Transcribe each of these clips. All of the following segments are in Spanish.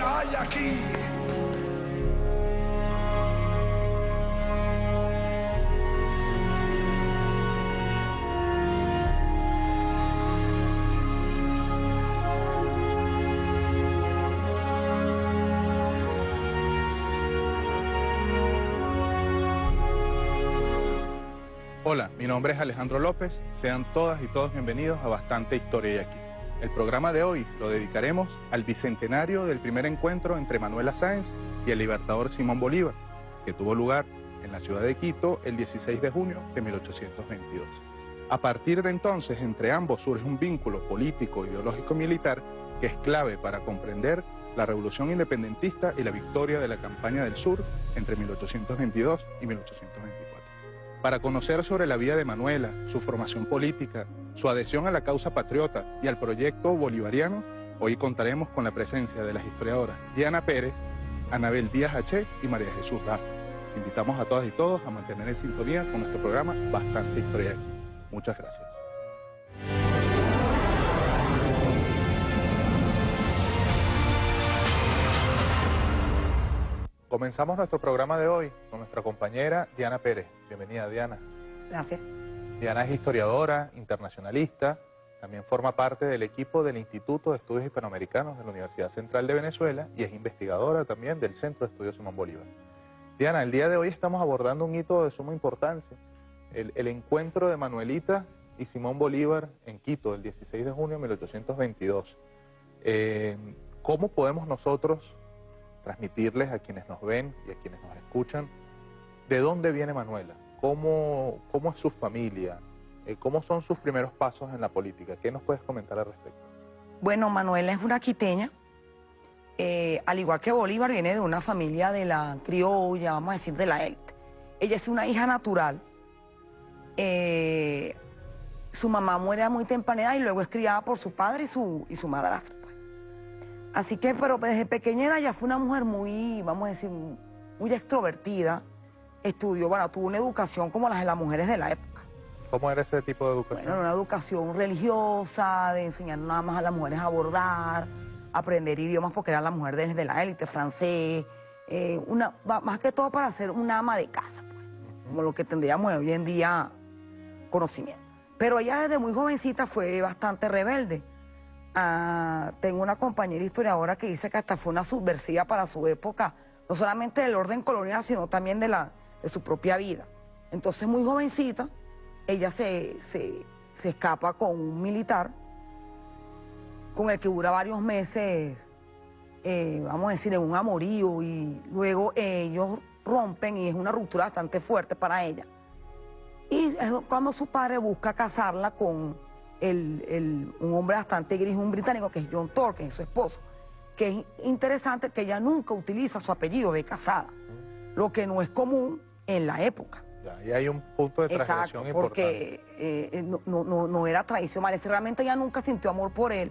hay aquí? Hola, mi nombre es Alejandro López. Sean todas y todos bienvenidos a Bastante Historia y aquí. El programa de hoy lo dedicaremos al bicentenario del primer encuentro entre Manuela Sáenz y el libertador Simón Bolívar, que tuvo lugar en la ciudad de Quito el 16 de junio de 1822. A partir de entonces, entre ambos surge un vínculo político, ideológico militar que es clave para comprender la revolución independentista y la victoria de la campaña del sur entre 1822 y 1824. Para conocer sobre la vida de Manuela, su formación política, su adhesión a la causa patriota y al proyecto bolivariano, hoy contaremos con la presencia de las historiadoras Diana Pérez, Anabel Díaz H. y María Jesús Daza. Invitamos a todas y todos a mantener en sintonía con nuestro programa Bastante Historia. Muchas gracias. Comenzamos nuestro programa de hoy con nuestra compañera Diana Pérez. Bienvenida, Diana. Gracias. Diana es historiadora, internacionalista, también forma parte del equipo del Instituto de Estudios Hispanoamericanos de la Universidad Central de Venezuela y es investigadora también del Centro de Estudios Simón Bolívar. Diana, el día de hoy estamos abordando un hito de suma importancia, el, encuentro de Manuelita y Simón Bolívar en Quito el 16 de junio de 1822. Eh, ¿Cómo podemos nosotros transmitirles a quienes nos ven y a quienes nos escuchan de dónde viene Manuela, cómo, cómo es su familia, eh, cómo son sus primeros pasos en la política. ¿Qué nos puedes comentar al respecto? Bueno, Manuela es una quiteña. Eh, al igual que Bolívar, viene de una familia de la criolla, vamos a decir, de la élite. Ella es una hija natural. Eh, su mamá muere a muy temprana edad y luego es criada por su padre y su, y su madrastra. pues. Así que, pero desde pequeña edad ya fue una mujer muy, vamos a decir, muy extrovertida. Estudió, bueno, tuvo una educación como las de las mujeres de la época. ¿Cómo era ese tipo de educación? Bueno, una educación religiosa, de enseñar nada más a las mujeres a bordar, aprender idiomas porque era la mujer desde la élite, francés, eh, una, más que todo para ser una ama de casa, pues, como lo que tendríamos hoy en día conocimiento. Pero ella desde muy jovencita fue bastante rebelde. Ah, tengo una compañera historiadora que dice que hasta fue una subversiva para su época, no solamente del orden colonial, sino también de, la, de su propia vida. Entonces, muy jovencita, ella se, se- se escapa con un militar con el que dura varios meses, eh, vamos a decir, en un amorío y luego ellos rompen y es una ruptura bastante fuerte para ella. Y es cuando su padre busca casarla con el- el- un hombre bastante gris, un británico, que es John Thorpe, que es su esposo. Que es interesante que ella nunca utiliza su apellido de casada, lo que no es común en la época. Ya, y hay un punto de Exacto, transgresión importante. porque eh, eh, no, no- no- era tradicional. Realmente ella nunca sintió amor por él.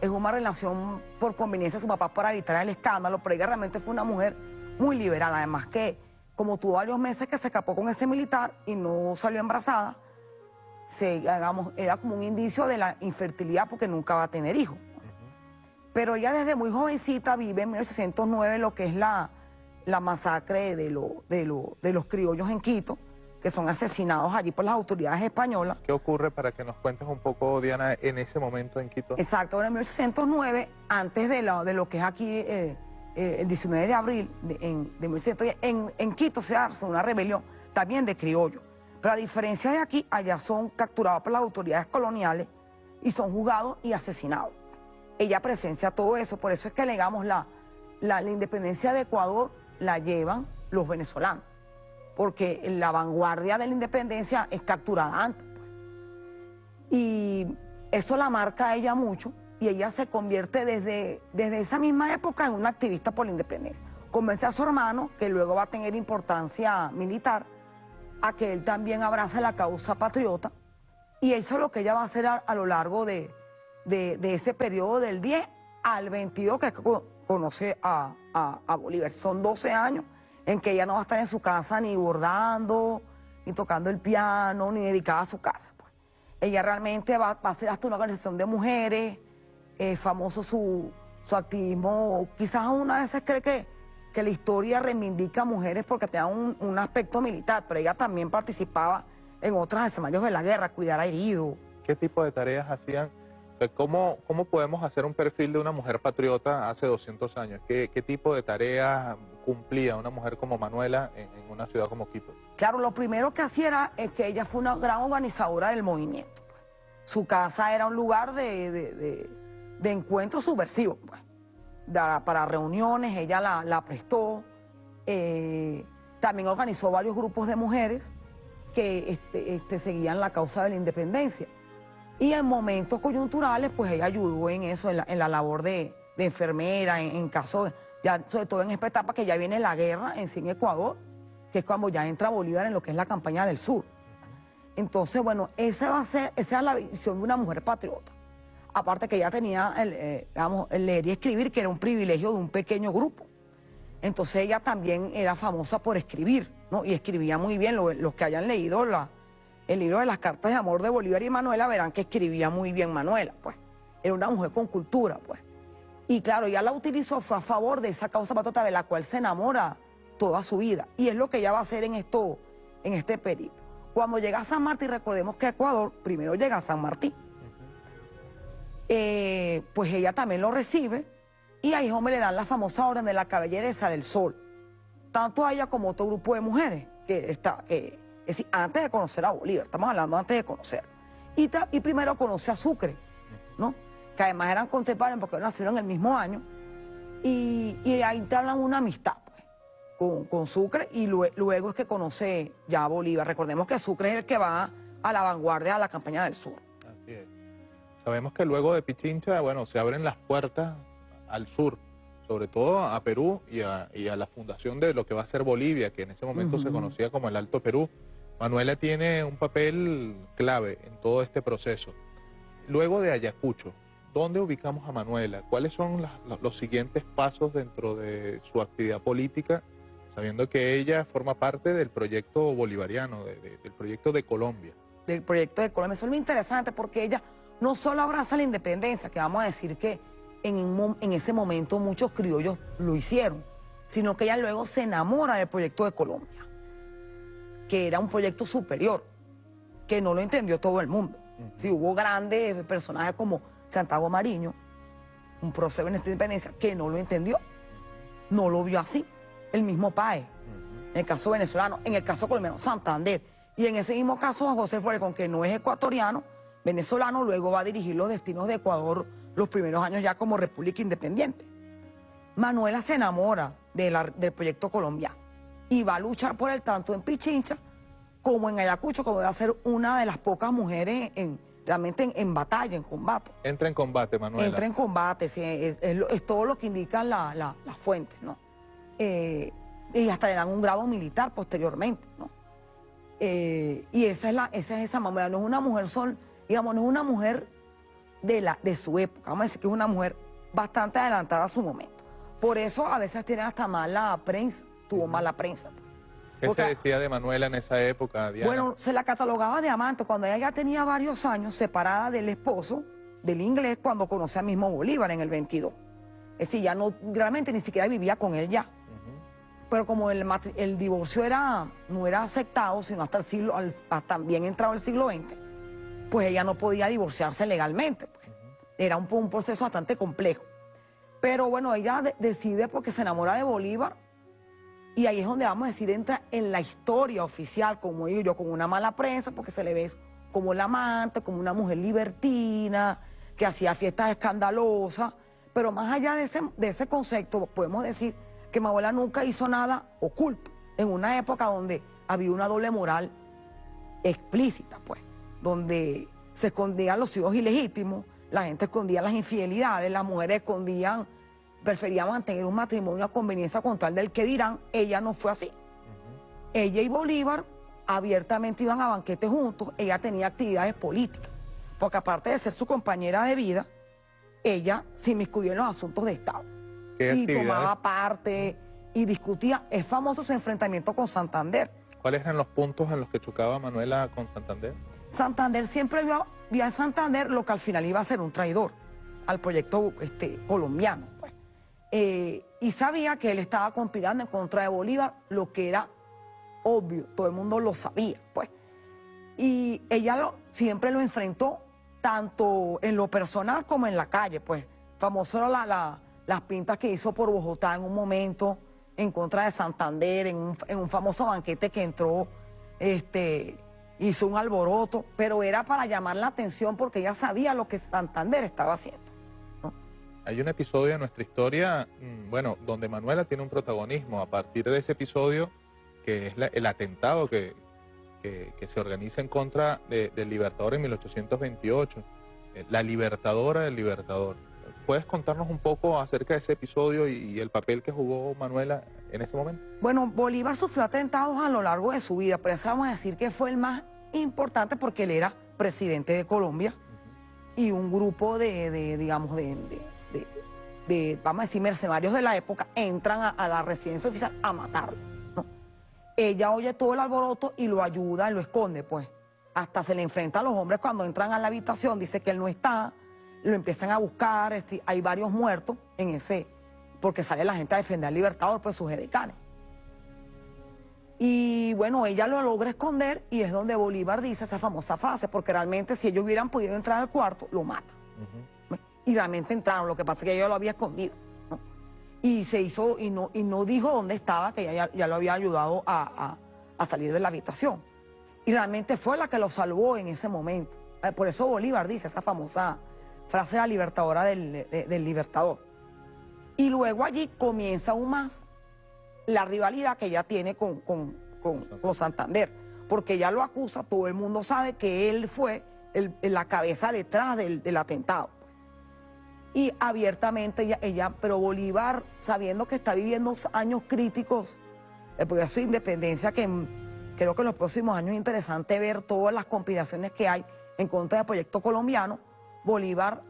Es una relación por conveniencia de su papá para evitar el escándalo, pero ella realmente fue una mujer muy liberal. Además que, como tuvo varios meses que se escapó con ese militar y no salió embarazada, se, digamos, era como un indicio de la infertilidad porque nunca va a tener hijos. Pero ella desde muy jovencita vive en 1809 lo que es la, la masacre de, lo- de, lo- de los criollos en Quito, que son asesinados allí por las autoridades españolas. ¿Qué ocurre para que nos cuentes un poco, Diana, en ese momento en Quito? Exacto, en 1809, antes de lo, de lo que es aquí eh, eh, el 19 de abril de, en, de 1810, en, en Quito se hace una rebelión también de criollos. Pero a diferencia de aquí, allá son capturados por las autoridades coloniales y son juzgados y asesinados. Ella presencia todo eso, por eso es que legamos la, la, la independencia de Ecuador la llevan los venezolanos, porque la vanguardia de la independencia es capturada antes. Y eso la marca a ella mucho y ella se convierte desde, desde esa misma época en una activista por la independencia. Convence a su hermano, que luego va a tener importancia militar, a que él también abrace la causa patriota y eso es lo que ella va a hacer a, lo largo de, de- ese periodo del 10 al 22 que conoce a, a- a Bolívar. Son 12 años en que ella no va a estar en su casa ni bordando, ni tocando el piano, ni dedicada a su casa. pues. Ella realmente va, va a ser hasta una organización de mujeres, es famoso su, su activismo, quizás una veces cree que, que la historia reivindica a mujeres porque tengan un, un aspecto militar, pero ella también participaba en otros escenarios de la guerra, cuidar a heridos. ¿Qué tipo de tareas hacían? ¿Cómo, ¿Cómo podemos hacer un perfil de una mujer patriota hace 200 años? ¿Qué, qué tipo de tareas cumplía una mujer como Manuela en, una ciudad como Quito? Claro, lo primero que hacía era es que ella fue una gran organizadora del movimiento. Pues. Su casa era un lugar de, de, de, de encuentro subversivo. Pues. para reuniones, ella la, la prestó. Eh, también organizó varios grupos de mujeres que este, este, seguían la causa de la independencia. Y en momentos coyunturales, pues ella ayudó en eso, en la, labor de, enfermera, en, en caso, ya, sobre todo en esta etapa que ya viene la guerra en sí en Ecuador, que es cuando ya entra Bolívar en lo que es la campaña del sur. Entonces, bueno, esa va a ser, esa es la visión de una mujer patriota. Aparte que ella tenía el, eh, leer y escribir, que era un privilegio de un pequeño grupo. Entonces ella también era famosa por escribir, ¿no? Y escribía muy bien. Los que hayan leído la, el libro de las cartas de amor de Bolívar y Manuela verán que escribía muy bien Manuela, pues. Era una mujer con cultura, pues. Y claro, ella la utilizó, fue a favor de esa causa patriota de la cual se enamora toda su vida. Y es lo que ella va a hacer en esto, en este periplo. Cuando llega a San Martín, recordemos que Ecuador primero llega a San Martín. Eh, pues ella también lo recibe y ahí es donde le dan la famosa orden de la caballeresa del sol. Tanto a ella como a otro grupo de mujeres que está, es decir, antes de conocer a Bolívar, estamos hablando antes de conocer. Y, primero conoce a Sucre, ¿no? Que además eran contemporáneos porque nacieron el mismo año. Y, y ahí te hablan una amistad pues, con, Sucre y luego, luego es que conoce ya a Bolívar. Recordemos que Sucre es el que va a la vanguardia de la campaña del sur. Así es. Sabemos que luego de Pichincha, bueno, se abren las puertas al sur, sobre todo a Perú y a, y a la fundación de lo que va a ser Bolivia, que en ese momento uh -huh. se conocía como el Alto Perú. Manuela tiene un papel clave en todo este proceso. Luego de Ayacucho, ¿dónde ubicamos a Manuela? ¿Cuáles son las, los siguientes pasos dentro de su actividad política, sabiendo que ella forma parte del proyecto bolivariano, de, de, del proyecto de Colombia? Del proyecto de Colombia. Eso es lo interesante porque ella no solo abraza la independencia, que vamos a decir que en, en ese momento muchos criollos lo hicieron, sino que ella luego se enamora del proyecto de Colombia que era un proyecto superior, que no lo entendió todo el mundo. Uh -huh. Si hubo grandes personajes como Santiago Mariño, un prócer de independencia, que no lo entendió, no lo vio así. El mismo PAE, uh -huh. en el caso venezolano, en el caso colombiano, Santander. Y en ese mismo caso, José Flores, con que no es ecuatoriano, venezolano, luego va a dirigir los destinos de Ecuador los primeros años ya como República Independiente. Manuela se enamora de la, del proyecto colombiano y va a luchar por él tanto en Pichincha como en Ayacucho, como va a ser una de las pocas mujeres en, realmente en, en, batalla, en combate. Entra en combate, Manuela. Entra en combate, sí, es, es, es, todo lo que indican las la, la fuentes, ¿no? Eh, y hasta le dan un grado militar posteriormente, ¿no? Eh, y esa es, la, esa es esa Manuela, no es una mujer sol, digamos, no es una mujer de, la, de su época, vamos a decir que es una mujer bastante adelantada a su momento. Por eso a veces tiene hasta mala prensa tuvo mala prensa. ¿Qué Porque, se decía de Manuela en esa época, Diana? Bueno, se la catalogaba de amante cuando ella ya tenía varios años separada del esposo, del inglés, cuando conoce a mismo Bolívar en el 22. Es decir, ya no, realmente ni siquiera vivía con él ya. Uh -huh. Pero como el, el, divorcio era, no era aceptado, sino hasta, el siglo, hasta bien entrado el siglo XX, pues ella no podía divorciarse legalmente. Era un, proceso bastante complejo. Pero bueno, ella de, decide porque se enamora de Bolívar y ahí es donde vamos a decir, entra en la historia oficial, como yo, con una mala prensa, porque se le ve como la amante, como una mujer libertina, que hacía fiestas escandalosas. Pero más allá de ese, de ese concepto, podemos decir que mi abuela nunca hizo nada oculto, en una época donde había una doble moral explícita, pues, donde se escondían los hijos ilegítimos, la gente escondía las infidelidades, las mujeres escondían prefería mantener un matrimonio a conveniencia con tal del que dirán, ella no fue así. Uh -huh. Ella y Bolívar abiertamente iban a banquetes juntos, ella tenía actividades políticas, porque aparte de ser su compañera de vida, ella se inmiscuyó en los asuntos de Estado. y tomaba parte y discutía. Es famoso su enfrentamiento con Santander. ¿Cuáles eran los puntos en los que chocaba Manuela con Santander? Santander siempre vio, a Santander lo que al final iba a ser un traidor al proyecto este, colombiano. eh, y sabía que él estaba conspirando en contra de Bolívar, lo que era obvio, todo el mundo lo sabía, pues. Y ella siempre lo enfrentó tanto en lo personal como en la calle, pues. Famoso era la, las pintas que hizo por Bogotá en un momento en contra de Santander, en un, en un famoso banquete que entró, este, hizo un alboroto, pero era para llamar la atención porque ella sabía lo que Santander estaba haciendo. Hay un episodio de nuestra historia, mm, bueno, donde Manuela tiene un protagonismo a partir de ese episodio, que es el atentado que, que, se organiza en contra del Libertador en 1828, eh, la Libertadora del Libertador. ¿Puedes contarnos un poco acerca de ese episodio y, el papel que jugó Manuela en ese momento? Bueno, Bolívar sufrió atentados a lo largo de su vida, pero eso vamos a decir que fue el más importante porque él era presidente de Colombia y un grupo de, digamos, de, de, vamos a decir, mercenarios de la época entran a, a la residencia oficial a matarlo ella oye todo el alboroto y lo ayuda y lo esconde, pues. Hasta se le enfrenta a los hombres cuando entran a la habitación, dice que él no está, lo empiezan a buscar, hay varios muertos en ese, porque sale la gente a defender al Libertador, pues sus edecanes. Y bueno, ella lo logra esconder y es donde Bolívar dice esa famosa frase, porque realmente si ellos hubieran podido entrar al cuarto, lo matan. Y realmente entraron, lo que pasa es que ella lo había escondido y se hizo y no, y no dijo dónde estaba, que ya, ya lo había ayudado a, salir de la habitación. Y realmente fue la que lo salvó en ese momento. Eh, por eso Bolívar dice esa famosa frase de la libertadora del, libertador. Y luego allí comienza aún más la rivalidad que ella tiene con, con, Santander, porque ella lo acusa, todo el mundo sabe que él fue la cabeza detrás del, del atentado. Y abiertamente ella, pero Bolívar, sabiendo que está viviendo años críticos, después de su independencia, que creo que en los próximos años es interesante ver todas las conspiraciones que hay en contra del proyecto colombiano, Bolívar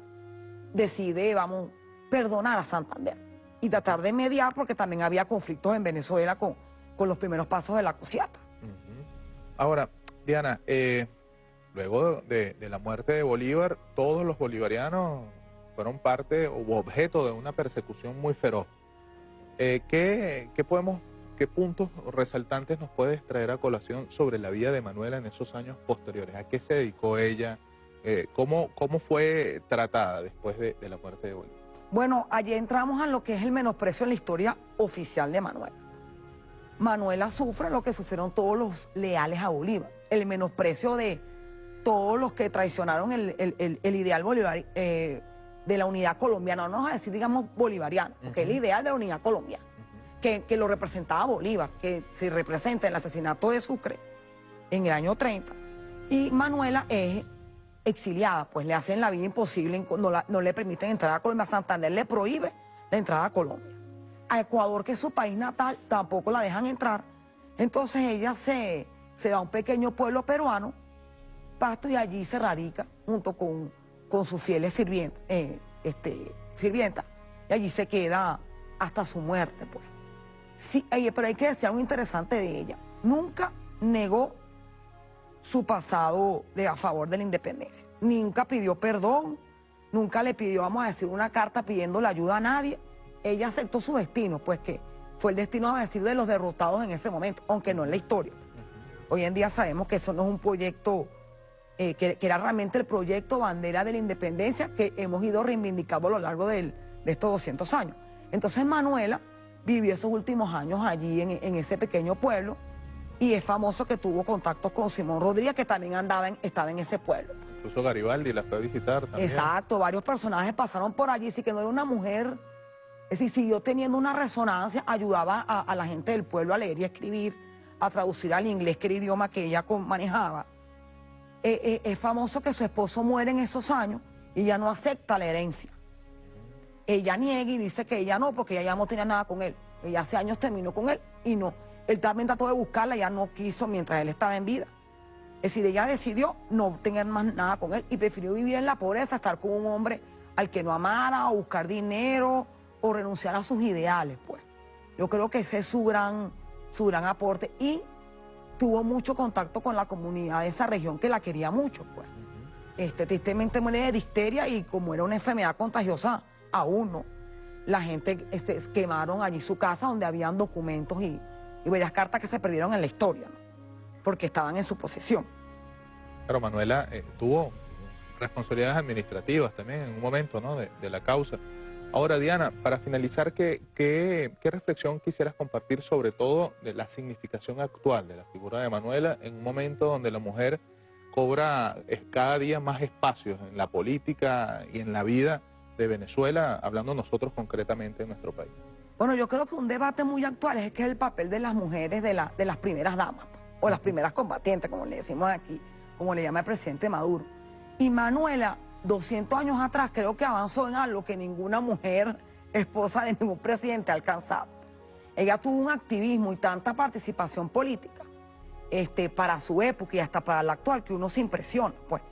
decide, vamos, perdonar a Santander y tratar de mediar porque también había conflictos en Venezuela con, con los primeros pasos de la cosiata. Ahora, Diana, eh, luego de la muerte de Bolívar, todos los bolivarianos fueron parte o objeto de una persecución muy feroz. Eh, ¿qué, podemos, qué puntos resaltantes nos puedes traer a colación sobre la vida de Manuela en esos años posteriores? ¿A qué se dedicó ella? Eh, ¿cómo, ¿Cómo fue tratada después de, la muerte de Bolívar? Bueno, allí entramos a lo que es el menosprecio en la historia oficial de Manuela. Manuela sufre lo que sufrieron todos los leales a Bolívar, el menosprecio de todos los que traicionaron el, ideal bolivariano. Eh, de la unidad colombiana, no vamos a decir, digamos, bolivariano, porque es el ideal de la unidad colombiana, que, lo representaba Bolívar, que se representa el asesinato de Sucre en el año 30. Y Manuela es exiliada, pues le hacen la vida imposible, no, le permiten entrar a Colombia. Santander le prohíbe la entrada a Colombia. A Ecuador, que es su país natal, tampoco la dejan entrar. Entonces ella se, se va a un pequeño pueblo peruano, Pasto, y allí se radica junto con sus fieles sirvientas, eh, este, sirvienta, y allí se queda hasta su muerte, pues. Sí, pero hay que decir algo interesante de ella. Nunca negó su pasado de a favor de la independencia. Nunca pidió perdón, nunca le pidió, vamos a decir, una carta pidiéndole ayuda a nadie. Ella aceptó su destino, pues que fue el destino, a decir, de los derrotados en ese momento, aunque no en la historia. Hoy en día sabemos que eso no es un proyecto eh, que, era realmente el proyecto bandera de la independencia que hemos ido reivindicando a lo largo de estos 200 años. Entonces Manuela vivió esos últimos años allí en, ese pequeño pueblo y es famoso que tuvo contactos con Simón Rodríguez, que también andaba en, estaba en ese pueblo. Incluso Garibaldi la fue a visitar también. Exacto, varios personajes pasaron por allí, sí que no era una mujer, es decir, siguió teniendo una resonancia, ayudaba a, la gente del pueblo a leer y a escribir, a traducir al inglés, que era idioma que ella manejaba. Eh, eh, es famoso que su esposo muere en esos años y ella no acepta la herencia. Ella niega y dice que ella no, porque ella ya no tenía nada con él. Ella hace años terminó con él y no. Él también trató de buscarla, ya no quiso mientras él estaba en vida. Es decir, ella decidió no tener más nada con él y prefirió vivir en la pobreza, estar con un hombre al que no amara, o buscar dinero, o renunciar a sus ideales, pues. Yo creo que ese es su gran, su gran aporte. Y tuvo mucho contacto con la comunidad de esa región que la quería mucho, pues. Este, tristemente muere de difteria y como era una enfermedad contagiosa, aún no. la gente este, quemaron allí su casa donde habían documentos y, y varias cartas que se perdieron en la historia, porque estaban en su posesión. Pero Manuela eh, tuvo responsabilidades administrativas también en un momento ¿no? de, de la causa. Ahora, Diana, para finalizar, ¿qué, ¿qué, qué, reflexión quisieras compartir sobre todo de la significación actual de la figura de Manuela en un momento donde la mujer cobra cada día más espacios en la política y en la vida de Venezuela, hablando nosotros concretamente en nuestro país? Bueno, yo creo que un debate muy actual es que es el papel de las mujeres, de, la, de las primeras damas, o las primeras combatientes, como le decimos aquí, como le llama el presidente Maduro. Y Manuela 200 años atrás creo que avanzó en algo que ninguna mujer esposa de ningún presidente ha alcanzado. Ella tuvo un activismo y tanta participación política este, para su época y hasta para la actual que uno se impresiona, pues,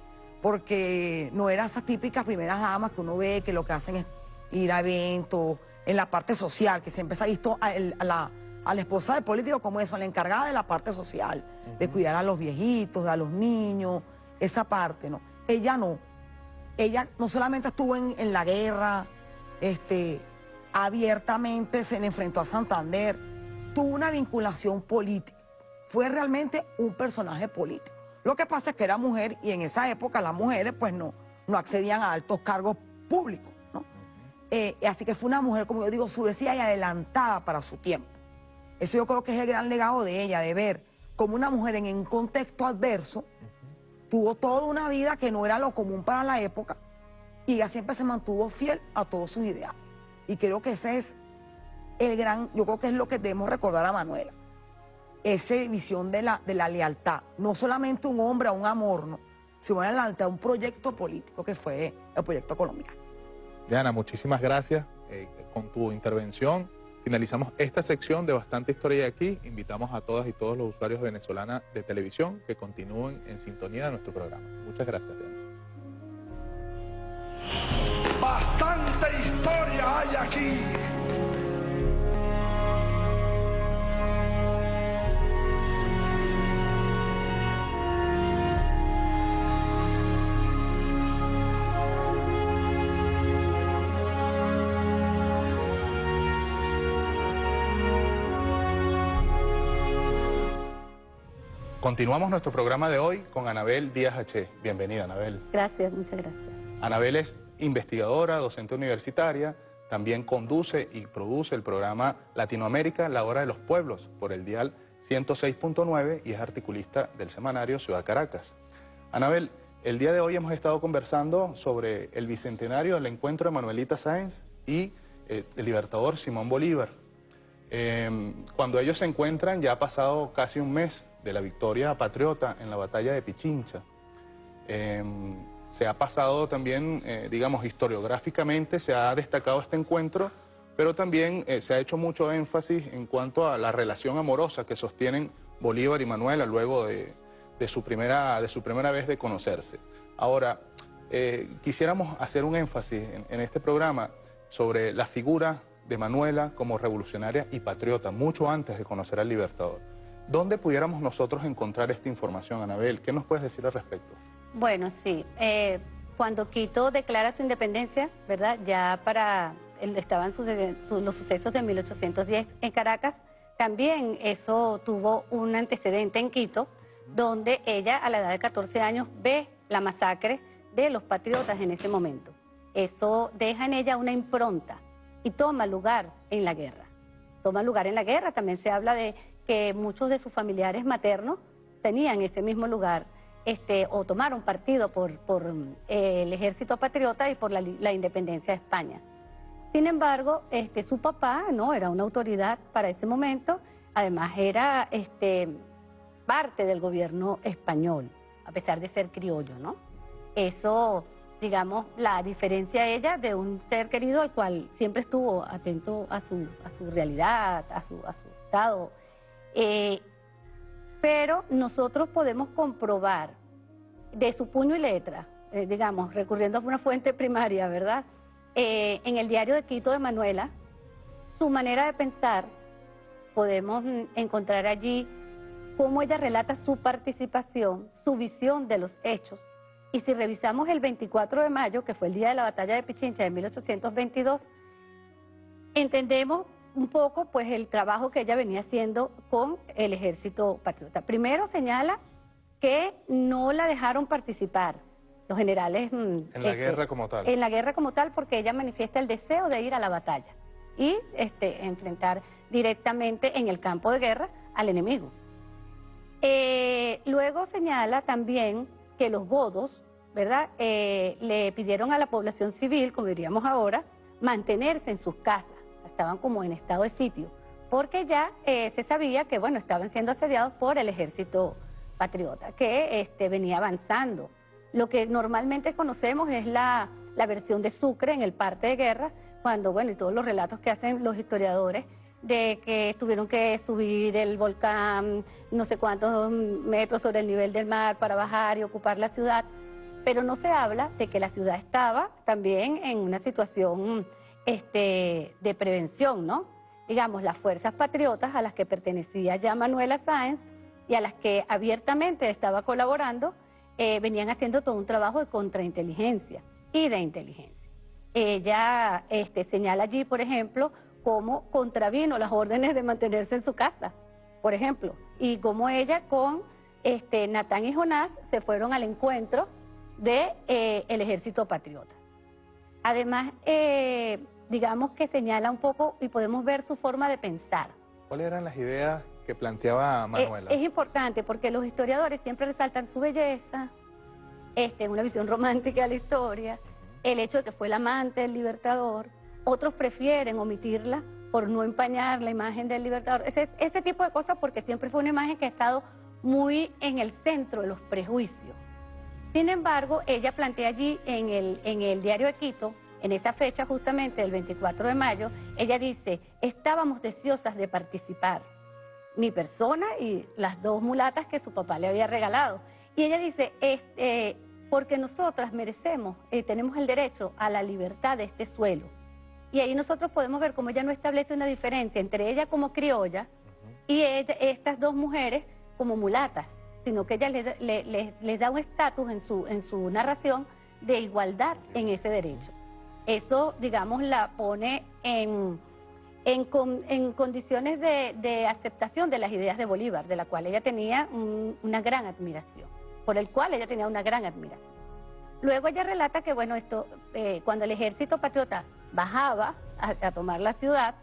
porque no eran esas típicas primeras damas que uno ve que lo que hacen es ir a eventos, en la parte social, que siempre se ha visto a, la, a la, esposa del político como eso, la encargada de la parte social, de cuidar a los viejitos, a los niños, esa parte, ¿no? Ella no ella no solamente estuvo en, la guerra, este, abiertamente se le enfrentó a Santander, tuvo una vinculación política, fue realmente un personaje político. Lo que pasa es que era mujer y en esa época las mujeres pues no, no accedían a altos cargos públicos. Eh, así que fue una mujer, como yo digo, subversiva y adelantada para su tiempo. Eso yo creo que es el gran legado de ella, de ver como una mujer en un contexto adverso tuvo toda una vida que no era lo común para la época y ella siempre se mantuvo fiel a todos sus ideales. Y creo que ese es el gran, yo creo que es lo que debemos recordar a Manuela. Esa visión de la, de la lealtad, no solamente un hombre a un amor, no, sino la lealtad a un proyecto político que fue el proyecto colombiano. Diana, muchísimas gracias eh, con tu intervención. Finalizamos esta sección de Bastante Historia aquí. Invitamos a todas y todos los usuarios venezolanos de televisión que continúen en sintonía de nuestro programa. Muchas gracias. Bastante historia hay aquí. Continuamos nuestro programa de hoy con Anabel Díaz H. Bienvenida, Anabel. Gracias, muchas gracias. Anabel es investigadora, docente universitaria, también conduce y produce el programa Latinoamérica, la hora de los pueblos, por el dial 106.9 y es articulista del semanario Ciudad Caracas. Anabel, el día de hoy hemos estado conversando sobre el bicentenario del encuentro de Manuelita Sáenz y eh, el libertador Simón Bolívar. Em, cuando ellos se encuentran ya ha pasado casi un mes de la victoria patriota en la batalla de Pichincha. Em, se ha pasado también, eh, digamos, historiográficamente, se ha destacado este encuentro, pero también eh, se ha hecho mucho énfasis en cuanto a la relación amorosa que sostienen Bolívar y Manuela luego de, su, primera, de su primera vez de conocerse. Ahora, eh, quisiéramos hacer un énfasis en este programa sobre la figura de Manuela como revolucionaria y patriota, mucho antes de conocer al Libertador. ¿Dónde pudiéramos nosotros encontrar esta información, Anabel? ¿Qué nos puedes decir al respecto? Bueno, sí. Eh, cuando Quito declara su independencia, ¿verdad? Ya para, estaban los sucesos de 1810 en Caracas, también eso tuvo un antecedente en Quito, donde ella a la edad de 14 años ve la masacre de los patriotas en ese momento. Eso deja en ella una impronta y toma lugar en la guerra. Toma lugar en la guerra, también se habla de que muchos de sus familiares maternos tenían ese mismo lugar este, o tomaron partido por, por eh, el ejército patriota y por la, independencia de España. Sin embargo, este, su papá no era una autoridad para ese momento, además era este, parte del gobierno español, a pesar de ser criollo, ¿no? Eso, digamos, la diferencia ella de un ser querido al cual siempre estuvo atento a su, a su realidad, a su, a su estado eh, pero nosotros podemos comprobar de su puño y letra, eh, digamos, recurriendo a una fuente primaria, ¿verdad? Eh, en el diario de Quito de Manuela, su manera de pensar, podemos encontrar allí cómo ella relata su participación, su visión de los hechos. Y si revisamos el 24 de mayo, que fue el día de la batalla de Pichincha de 1822, entendemos un poco pues el trabajo que ella venía haciendo con el ejército patriota. Primero señala que no la dejaron participar los generales... Mm, en la este, guerra como tal. En la guerra como tal porque ella manifiesta el deseo de ir a la batalla y este, enfrentar directamente en el campo de guerra al enemigo. Eh, luego señala también que los godos, ¿verdad?, eh, le pidieron a la población civil, como diríamos ahora, mantenerse en sus casas, estaban como en estado de sitio, porque ya eh, se sabía que, bueno, estaban siendo asediados por el ejército patriota, que este, venía avanzando. Lo que normalmente conocemos es la, la versión de Sucre en el parte de guerra, cuando, bueno, y todos los relatos que hacen los historiadores, de que tuvieron que subir el volcán no sé cuántos metros sobre el nivel del mar para bajar y ocupar la ciudad, pero no se habla de que la ciudad estaba también en una situación este, de prevención, ¿no? Digamos, las fuerzas patriotas a las que pertenecía ya Manuela Sáenz y a las que abiertamente estaba colaborando, eh, venían haciendo todo un trabajo de contrainteligencia y de inteligencia. Ella este, señala allí, por ejemplo, cómo contravino las órdenes de mantenerse en su casa, por ejemplo, y cómo ella con este, Natán y Jonás se fueron al encuentro del de, eh, ejército patriota. Además, eh, digamos que señala un poco y podemos ver su forma de pensar. ¿Cuáles eran las ideas que planteaba Manuela? Es, importante porque los historiadores siempre resaltan su belleza, este, una visión romántica de la historia, el hecho de que fue el amante del libertador, otros prefieren omitirla por no empañar la imagen del libertador. Ese, ese tipo de cosas porque siempre fue una imagen que ha estado muy en el centro de los prejuicios. Sin embargo, ella plantea allí en el, en el diario de Quito, en esa fecha justamente, el 24 de mayo, ella dice, estábamos deseosas de participar, mi persona y las dos mulatas que su papá le había regalado. Y ella dice, este, porque nosotras merecemos, eh, tenemos el derecho a la libertad de este suelo y ahí nosotros podemos ver cómo ella no establece una diferencia entre ella como criolla y estas dos mujeres como mulatas, sino que ella les, da un estatus en su, narración de igualdad en ese derecho. Eso, digamos, la pone en, condiciones de, aceptación de las ideas de Bolívar, de la cual ella tenía una gran admiración, por el cual ella tenía una gran admiración. Luego ella relata que, bueno, esto, eh, cuando el ejército patriota bajaba a, tomar la ciudad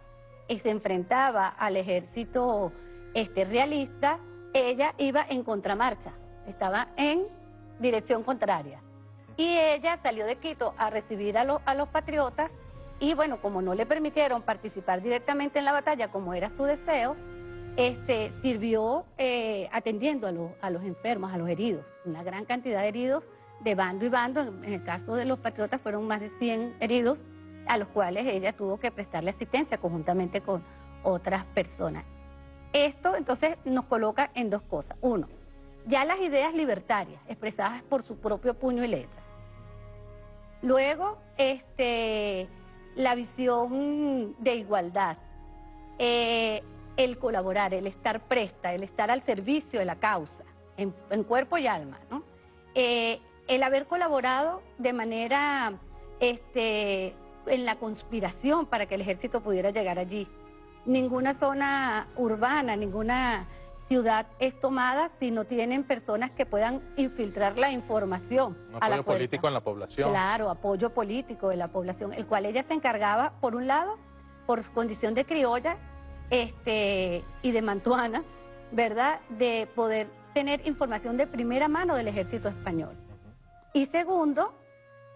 y se enfrentaba al ejército este, realista, ella iba en contramarcha, estaba en dirección contraria. Y ella salió de Quito a recibir a, los patriotas y bueno, como no le permitieron participar directamente en la batalla como era su deseo, este, sirvió eh, atendiendo a, a los enfermos, a los heridos, una gran cantidad de heridos de bando y bando. En el caso de los patriotas fueron más de 100 heridos a los cuales ella tuvo que prestarle asistencia conjuntamente con otras personas. Esto entonces nos coloca en dos cosas. Uno, ya las ideas libertarias expresadas por su propio puño y letra. Luego, este, la visión de igualdad, eh, el colaborar, el estar presta, el estar al servicio de la causa, en, cuerpo y alma, eh, el haber colaborado de manera este, en la conspiración para que el ejército pudiera llegar allí. Ninguna zona urbana, ninguna ciudad es tomada si no tienen personas que puedan infiltrar la información. a apoyo político en la población. Claro, apoyo político de la población, el cual ella se encargaba, por un lado, por condición de criolla este, y de mantuana, ¿verdad?, de poder tener información de primera mano del ejército español. Y segundo,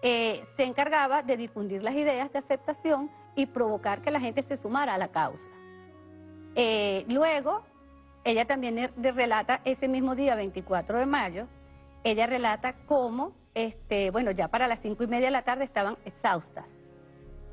eh, se encargaba de difundir las ideas de aceptación y provocar que la gente se sumara a la causa. Eh, luego, ella también relata ese mismo día, 24 de mayo, ella relata cómo, este, bueno, ya para las cinco y media de la tarde estaban exhaustas,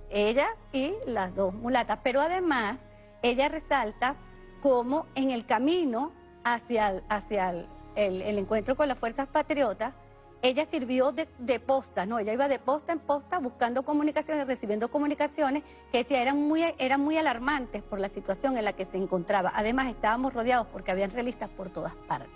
ella y las dos mulatas, pero además ella resalta cómo en el camino hacia, el, hacia el encuentro con las fuerzas patriotas, ella sirvió de, posta, ¿no? Ella iba de posta en posta buscando comunicaciones, recibiendo comunicaciones que decía eran muy, eran muy alarmantes por la situación en la que se encontraba. Además, estábamos rodeados porque habían realistas por todas partes.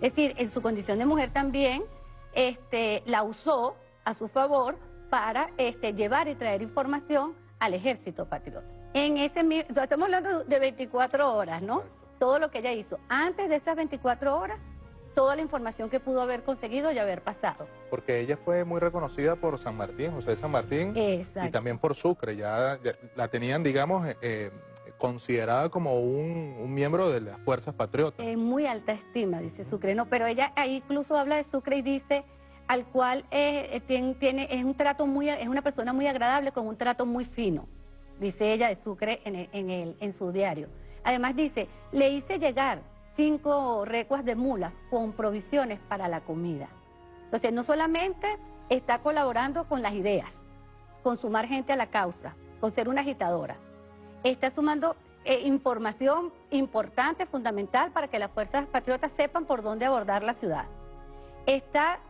Es decir, en su condición de mujer también este, la usó a su favor para este, llevar y traer información al ejército patriota. En ese mi- o sea, estamos hablando de 24 horas, ¿no? Todo lo que ella hizo. Antes de esas 24 horas, toda la información que pudo haber conseguido y haber pasado. Porque ella fue muy reconocida por San Martín, José de San Martín, y Exacto. también por Sucre. Ya, ya la tenían, digamos, eh, eh, considerada como un, un miembro de las fuerzas patriotas. En muy alta estima, dice Sucre. No, pero ella ahí incluso habla de Sucre y dice al cual eh, eh, tiene, tiene- es un trato muy, es una persona muy agradable con un trato muy fino, dice ella de Sucre en, el- en, el- en su diario. Además dice, le hice llegar cinco recuas de mulas con provisiones para la comida. Entonces, no solamente está colaborando con las ideas, con sumar gente a la causa, con ser una agitadora, está sumando eh, información importante, fundamental, para que las fuerzas patriotas sepan por dónde abordar la ciudad. Está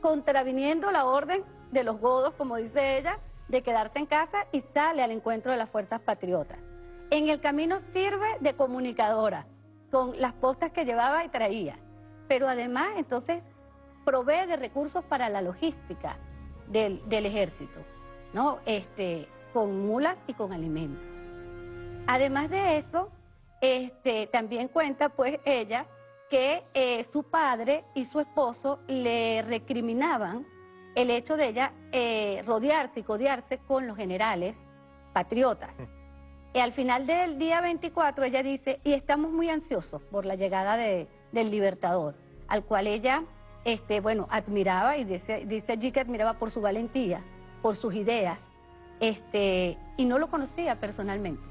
contraviniendo la orden de los godos, como dice ella, de quedarse en casa y sale al encuentro de las fuerzas patriotas. En el camino sirve de comunicadora, con las postas que llevaba y traía, pero además entonces provee de recursos para la logística del, ejército, ¿no? Este, con mulas y con alimentos. Además de eso, este, también cuenta pues ella que eh, su padre y su esposo le recriminaban el hecho de ella eh, rodearse y codearse con los generales patriotas. Y al final del día 24 ella dice, y estamos muy ansiosos por la llegada de- del libertador, al cual ella, este, bueno, admiraba y dice, dice allí que admiraba por su valentía, por sus ideas, este, y no lo conocía personalmente.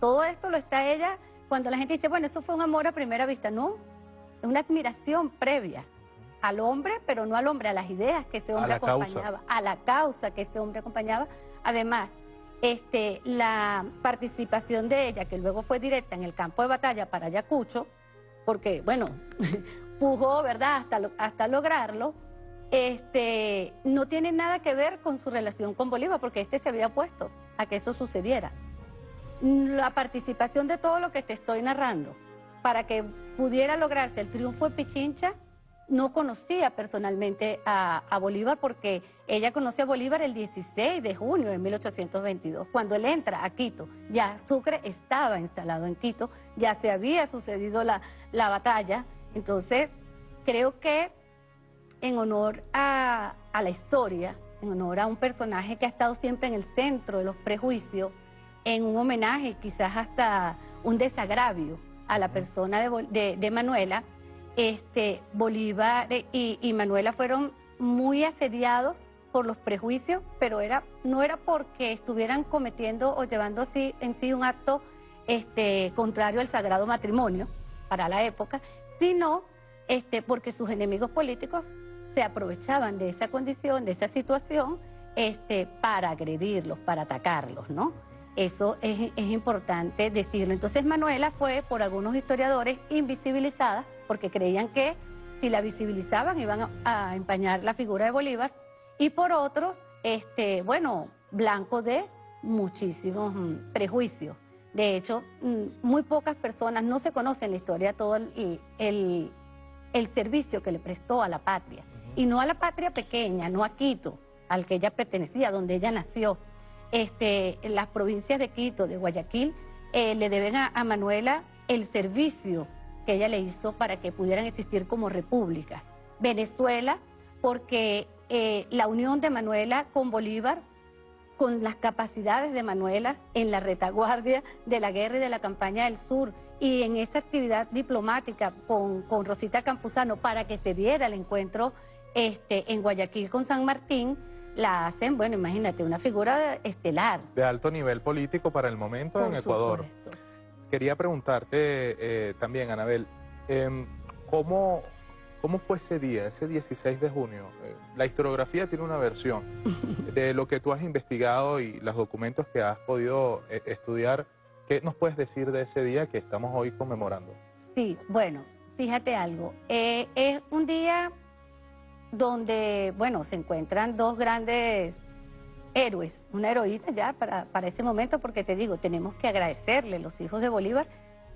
Todo esto lo está ella cuando la gente dice, bueno, eso fue un amor a primera vista. No, es una admiración previa al hombre, pero no al hombre, a las ideas que ese A hombre causa. acompañaba, a la causa que ese hombre acompañaba. Además, este, la participación de ella, que luego fue directa en el campo de batalla para Ayacucho, porque, bueno, pujó, ¿verdad?, hasta, hasta lograrlo, este, no tiene nada que ver con su relación con Bolívar, porque este se había puesto a que eso sucediera. La participación de todo lo que te estoy narrando, para que pudiera lograrse el triunfo de Pichincha, no conocía personalmente a Bolívar porque ella conoce a Bolívar el 16 de junio de 1822, cuando él entra a Quito. Ya Sucre estaba instalado en Quito, ya se había sucedido la, la batalla. Entonces, creo que en honor a, a la historia, en honor a un personaje que ha estado siempre en el centro de los prejuicios, en un homenaje, quizás hasta un desagravio a la persona de, de- de Manuela, este, Bolívar y, y Manuela fueron muy asediados por los prejuicios, pero era, no era porque estuvieran cometiendo o llevando en sí un acto este, contrario al sagrado matrimonio para la época, sino este, porque sus enemigos políticos se aprovechaban de esa condición, de esa situación, este, para agredirlos, para atacarlos, ¿no? Eso es, importante decirlo. Entonces Manuela fue, por algunos historiadores, invisibilizada, porque creían que si la visibilizaban iban a empañar la figura de Bolívar, y por otros, este, bueno, blanco de muchísimos mm, prejuicios. De hecho, mm, muy pocas personas no se conocen la historia, todo el, el- el servicio que le prestó a la patria. Y no a la patria pequeña, no a Quito, al que ella pertenecía, donde ella nació. Este, las provincias de Quito, de Guayaquil, eh, le deben a, a Manuela el servicio que ella le hizo para que pudieran existir como repúblicas. Venezuela, porque eh, la unión de Manuela con Bolívar con las capacidades de Manuela en la retaguardia de la guerra y de la campaña del sur y en esa actividad diplomática con, con Rosita Campuzano para que se diera el encuentro este, en Guayaquil con San Martín, la hacen, bueno, imagínate, una figura estelar. De alto nivel político para el momento en Ecuador. supuesto. Quería preguntarte eh, también, Anabel, em, ¿cómo, ¿cómo fue ese día, ese 16 de junio? Eh, la historiografía tiene una versión de lo que tú has investigado y los documentos que has podido eh, estudiar. ¿Qué nos puedes decir de ese día que estamos hoy conmemorando? Sí, bueno, fíjate algo. Eh, es un día donde, bueno, se encuentran dos grandes héroes, una heroína ya para, para ese momento, porque te digo, tenemos que agradecerle los hijos de Bolívar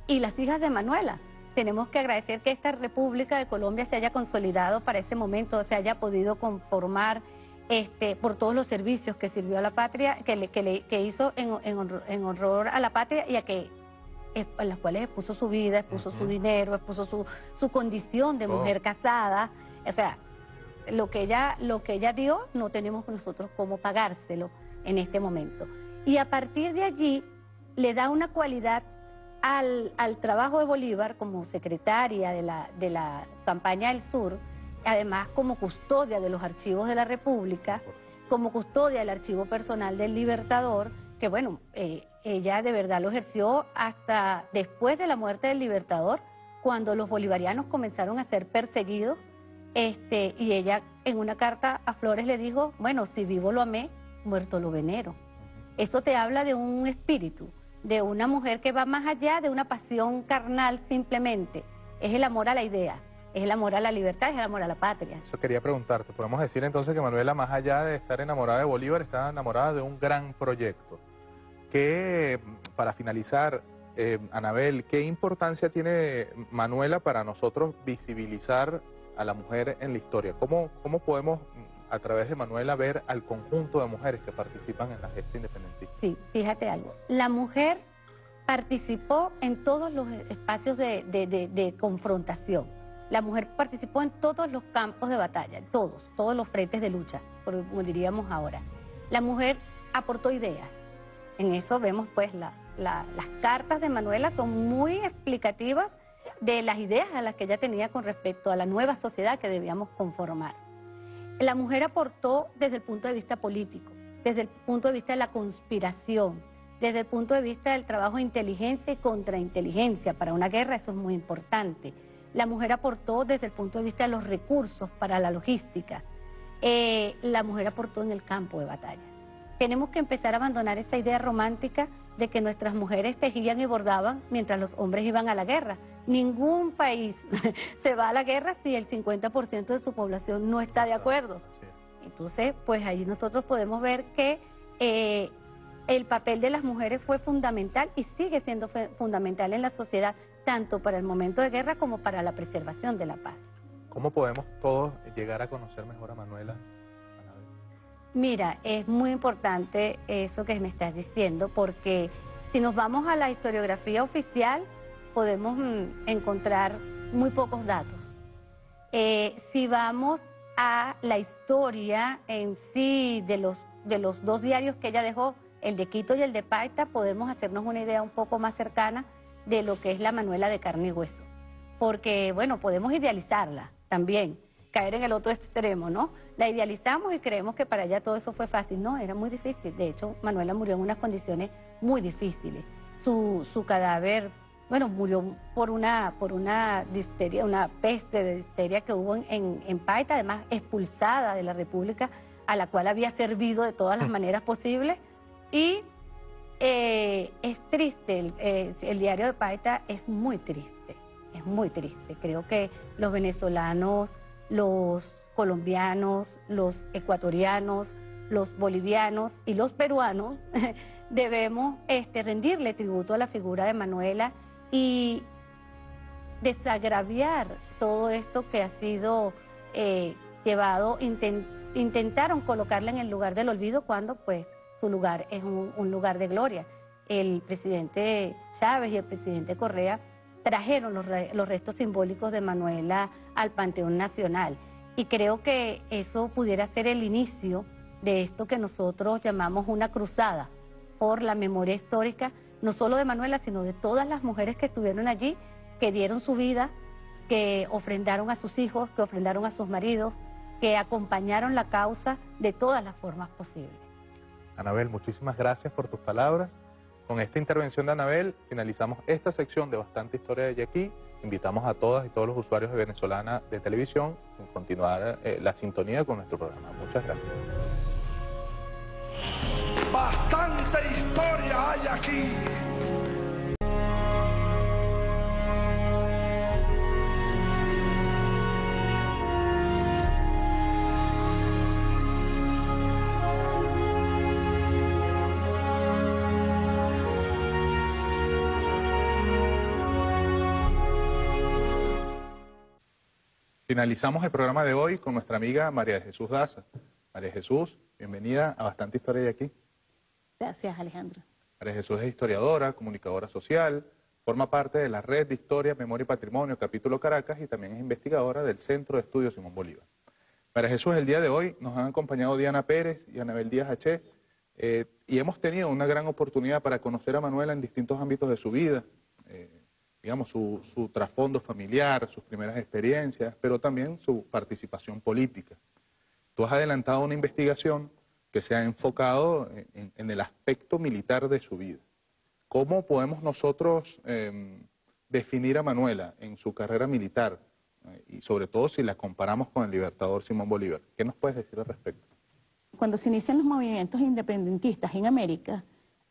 y las hijas de Manuela. Tenemos que agradecer que esta República de Colombia se haya consolidado para ese momento, se haya podido conformar este, por todos los servicios que sirvió a la patria, que, le, que, le, que hizo en, en, honor, en, honor, a la patria y a que en las cuales expuso su vida, expuso su dinero, expuso su, su condición de mujer oh. casada. O sea, lo que, ella, lo que ella dio no tenemos nosotros cómo pagárselo en este momento. Y a partir de allí le da una cualidad al, al trabajo de Bolívar como secretaria de la, de la campaña del sur, además como custodia de los archivos de la República, como custodia del archivo personal del Libertador, que bueno, eh, ella de verdad lo ejerció hasta después de la muerte del Libertador, cuando los bolivarianos comenzaron a ser perseguidos, este, y ella en una carta a Flores le dijo, bueno, si vivo lo amé, muerto lo venero. Eso te habla de un espíritu, de una mujer que va más allá de una pasión carnal simplemente, es el amor a la idea es el amor a la libertad, es el amor a la patria. Eso quería preguntarte. Podemos decir entonces que Manuela, más allá de estar enamorada de Bolívar, está enamorada de un gran proyecto. Que, para finalizar, eh, Anabel, ¿qué importancia tiene Manuela para nosotros visibilizar a la mujer en la historia? ¿Cómo, cómo podemos, a través de Manuela, ver al conjunto de mujeres que participan en la gesta independentista? Sí, fíjate algo. La mujer participó en todos los espacios de, confrontación la mujer participó en todos los campos de batalla, en todos, todos los frentes de lucha, como diríamos ahora. La mujer aportó ideas. En eso vemos pues las cartas de Manuela son muy explicativas de las ideas a las que ella tenía con respecto a la nueva sociedad que debíamos conformar. La mujer aportó desde el punto de vista político, desde el punto de vista de la conspiración, desde el punto de vista del trabajo de inteligencia y contrainteligencia. Para una guerra eso es muy importante la mujer aportó desde el punto de vista de los recursos para la logística. Eh, la mujer aportó en el campo de batalla. Tenemos que empezar a abandonar esa idea romántica de que nuestras mujeres tejían y bordaban mientras los hombres iban a la guerra. Ningún país se va a la guerra si el 50% de su población no está de acuerdo. Entonces, pues ahí nosotros podemos ver que eh, el papel de las mujeres fue fundamental y sigue siendo fundamental en la sociedad, tanto para el momento de guerra como para la preservación de la paz. ¿Cómo podemos todos llegar a conocer mejor a Manuela? Mira, es muy importante eso que me estás diciendo, porque si nos vamos a la historiografía oficial, podemos mm, encontrar muy pocos datos. Eh, si vamos a la historia en sí de los, de los dos diarios que ella dejó, el de Quito y el de Paita, podemos hacernos una idea un poco más cercana de lo que es la Manuela de carne y hueso. Porque, bueno, podemos idealizarla también, caer en el otro extremo, ¿no? La idealizamos y creemos que para ella todo eso fue fácil. No, era muy difícil. De hecho, Manuela murió en unas condiciones muy difíciles. Su, su cadáver, bueno, murió por una, por una disteria, una peste de disteria que hubo en, en Paita, además expulsada de la República, a la cual había servido de todas las maneras posibles y eh, es triste, eh, el, diario de Paita es muy triste, es muy triste. Creo que los venezolanos, los colombianos, los ecuatorianos, los bolivianos y los peruanos debemos este, rendirle tributo a la figura de Manuela y desagraviar todo esto que ha sido eh, llevado, intentaron colocarla en el lugar del olvido cuando pues su lugar es un, lugar de gloria. El presidente Chávez y el presidente Correa trajeron los, restos simbólicos de Manuela al Panteón Nacional. Y creo que eso pudiera ser el inicio de esto que nosotros llamamos una cruzada por la memoria histórica, no solo de Manuela, sino de todas las mujeres que estuvieron allí, que dieron su vida, que ofrendaron a sus hijos, que ofrendaron a sus maridos, que acompañaron la causa de todas las formas posibles. Anabel, muchísimas gracias por tus palabras. Con esta intervención de Anabel finalizamos esta sección de Bastante Historia de Yaquí. Invitamos a todas y todos los usuarios de Venezolana de Televisión a continuar eh, la sintonía con nuestro programa. Muchas gracias. Bastante historia hay aquí. Finalizamos el programa de hoy con nuestra amiga María de Jesús Daza. María Jesús, bienvenida a Bastante Historia de aquí. Gracias, Alejandro. María Jesús es historiadora, comunicadora social, forma parte de la Red de Historia, Memoria y Patrimonio, capítulo Caracas, y también es investigadora del Centro de Estudios Simón Bolívar. María Jesús, el día de hoy nos han acompañado Diana Pérez y Anabel Díaz H. Eh, y hemos tenido una gran oportunidad para conocer a Manuela en distintos ámbitos de su vida, eh, digamos, su, su trasfondo familiar, sus primeras experiencias, pero también su participación política. Tú has adelantado una investigación que se ha enfocado en, en el aspecto militar de su vida. ¿Cómo podemos nosotros eh, definir a Manuela en su carrera militar eh, y sobre todo si la comparamos con el libertador Simón Bolívar? ¿Qué nos puedes decir al respecto? Cuando se inician los movimientos independentistas en América,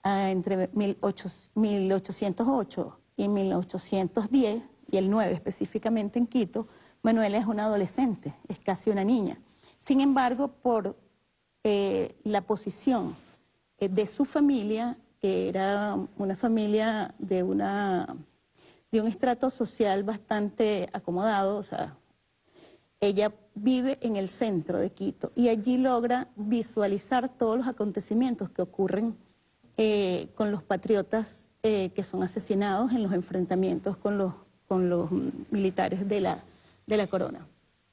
ah, entre 18- 1808 y 1810, y el 9 específicamente en Quito, Manuela es una adolescente, es casi una niña. Sin embargo, por eh, la posición eh, de su familia, que era una familia de, una, de un estrato social bastante acomodado, o sea, ella vive en el centro de Quito y allí logra visualizar todos los acontecimientos que ocurren eh, con los patriotas eh, que son asesinados en los enfrentamientos con los, con los mm, militares de la, de la corona.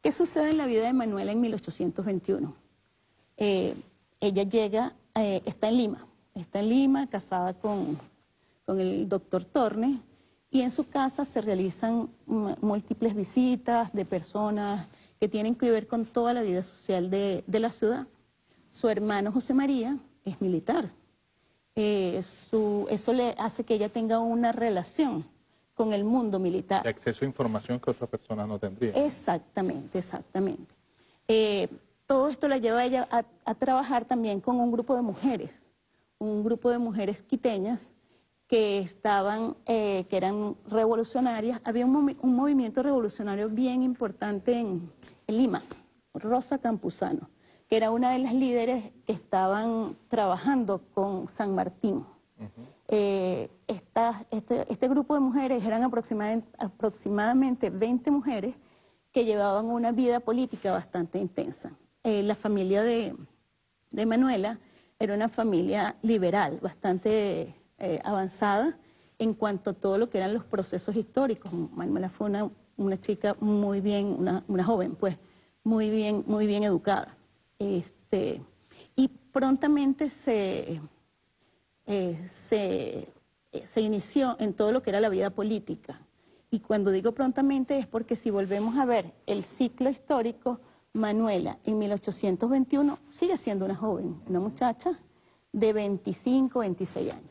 ¿Qué sucede en la vida de Manuela en 1821? Eh, ella llega, eh, está en Lima, está en Lima, casada con, con el doctor Torne, y en su casa se realizan mm, múltiples visitas de personas que tienen que ver con toda la vida social de, de la ciudad. Su hermano José María es militar. Eh, su- eso le hace que ella tenga una relación con el mundo militar. De acceso a información que otras personas no tendrían. Exactamente, exactamente. Eh, todo esto la lleva a ella a, a trabajar también con un grupo de mujeres, un grupo de mujeres quiteñas que estaban, eh, que eran revolucionarias. Había un, un movimiento revolucionario bien importante en, en Lima, Rosa Campuzano, que era una de las líderes que estaban trabajando con San Martín. Eh, esta- este, este grupo de mujeres eran aproximadamente, aproximadamente 20 mujeres que llevaban una vida política bastante intensa. Eh, la familia de, de Manuela era una familia liberal, bastante eh, avanzada en cuanto a todo lo que eran los procesos históricos. Manuela fue una, una chica muy bien, una, una joven, pues, muy bien, muy bien educada. Este, y prontamente se, eh, se, eh, se inició en todo lo que era la vida política. Y cuando digo prontamente es porque si volvemos a ver el ciclo histórico, Manuela en 1821 sigue siendo una joven, una muchacha de 25, 26 años.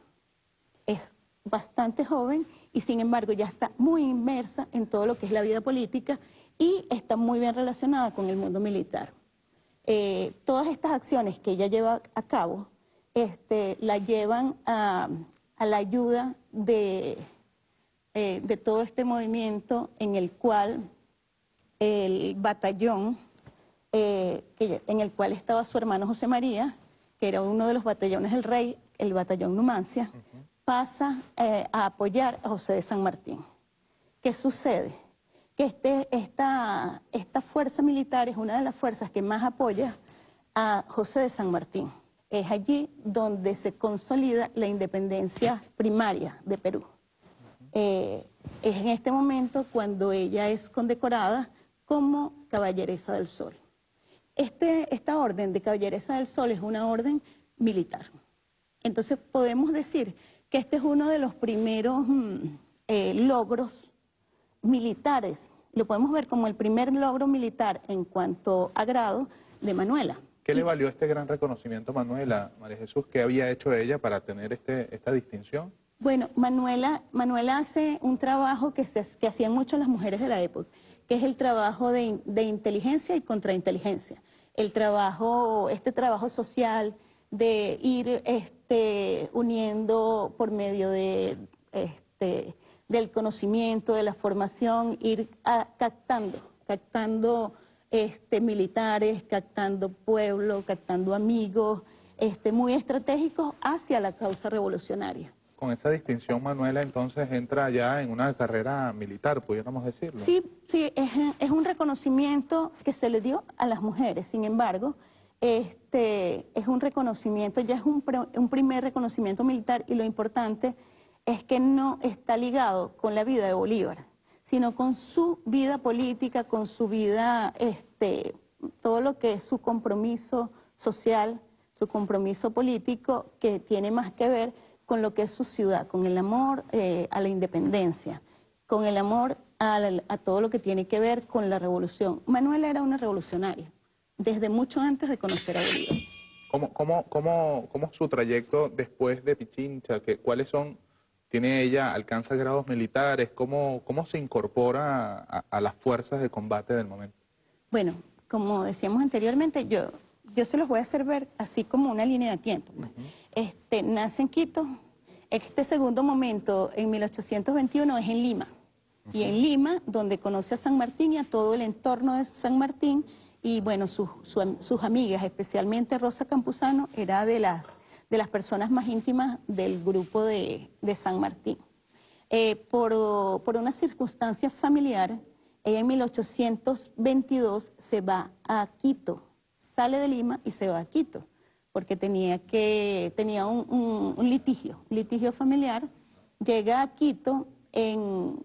Es bastante joven y sin embargo ya está muy inmersa en todo lo que es la vida política y está muy bien relacionada con el mundo militar. Eh, todas estas acciones que ella lleva a cabo este, la llevan a, a la ayuda de, eh, de todo este movimiento en el cual el batallón, eh, que- en el cual estaba su hermano José María, que era uno de los batallones del rey, el batallón Numancia, pasa eh, a apoyar a José de San Martín. ¿Qué sucede? Que este, esta, esta fuerza militar es una de las fuerzas que más apoya a José de San Martín. Es allí donde se consolida la independencia primaria de Perú. Eh, es en este momento cuando ella es condecorada como Caballeresa del Sol. Este, esta orden de Caballeresa del Sol es una orden militar. Entonces podemos decir que este es uno de los primeros mm, eh, logros militares. Lo podemos ver como el primer logro militar en cuanto a grado de Manuela. ¿Qué le valió este gran reconocimiento, Manuela, María Jesús? ¿Qué había hecho ella para tener este, esta distinción? Bueno, Manuela, Manuela hace un trabajo que, se, que hacían mucho las mujeres de la época, que es el trabajo de, de inteligencia y contrainteligencia. El trabajo, este trabajo social de ir este, uniendo por medio de, este, del conocimiento, de la formación, ir ah, captando, captando este, militares, captando pueblo, captando amigos, este, muy estratégicos hacia la causa revolucionaria. Con esa distinción, Manuela entonces entra ya en una carrera militar, pudiéramos decirlo. Sí, sí, es, es un reconocimiento que se le dio a las mujeres. Sin embargo, este, es un reconocimiento, ya es un, un primer reconocimiento militar y lo importante es que no está ligado con la vida de Bolívar, sino con su vida política, con su vida, este, todo lo que es su compromiso social, su compromiso político, que tiene más que ver con lo que es su ciudad, con el amor eh, a la independencia, con el amor a, todo lo que tiene que ver con la revolución. Manuel era una revolucionaria, desde mucho antes de conocer a Bolívar. ¿Cómo, cómo, cómo, cómo su trayecto después de Pichincha? ¿Qué, ¿Cuáles son tiene ella, alcanza grados militares, ¿cómo, cómo se incorpora a, las fuerzas de combate del momento? Bueno, como decíamos anteriormente, yo, yo se los voy a hacer ver así como una línea de tiempo. Este, nace en Quito, este segundo momento, en 1821, es en Lima. Y en Lima, donde conoce a San Martín y a todo el entorno de San Martín, y bueno, sus amigas, especialmente Rosa Campuzano, era de las de las personas más íntimas del grupo de, San Martín. Eh, por, una circunstancia familiar, ella en 1822 se va a Quito, sale de Lima y se va a Quito, porque tenía, que, tenía un, litigio, litigio familiar, llega a Quito en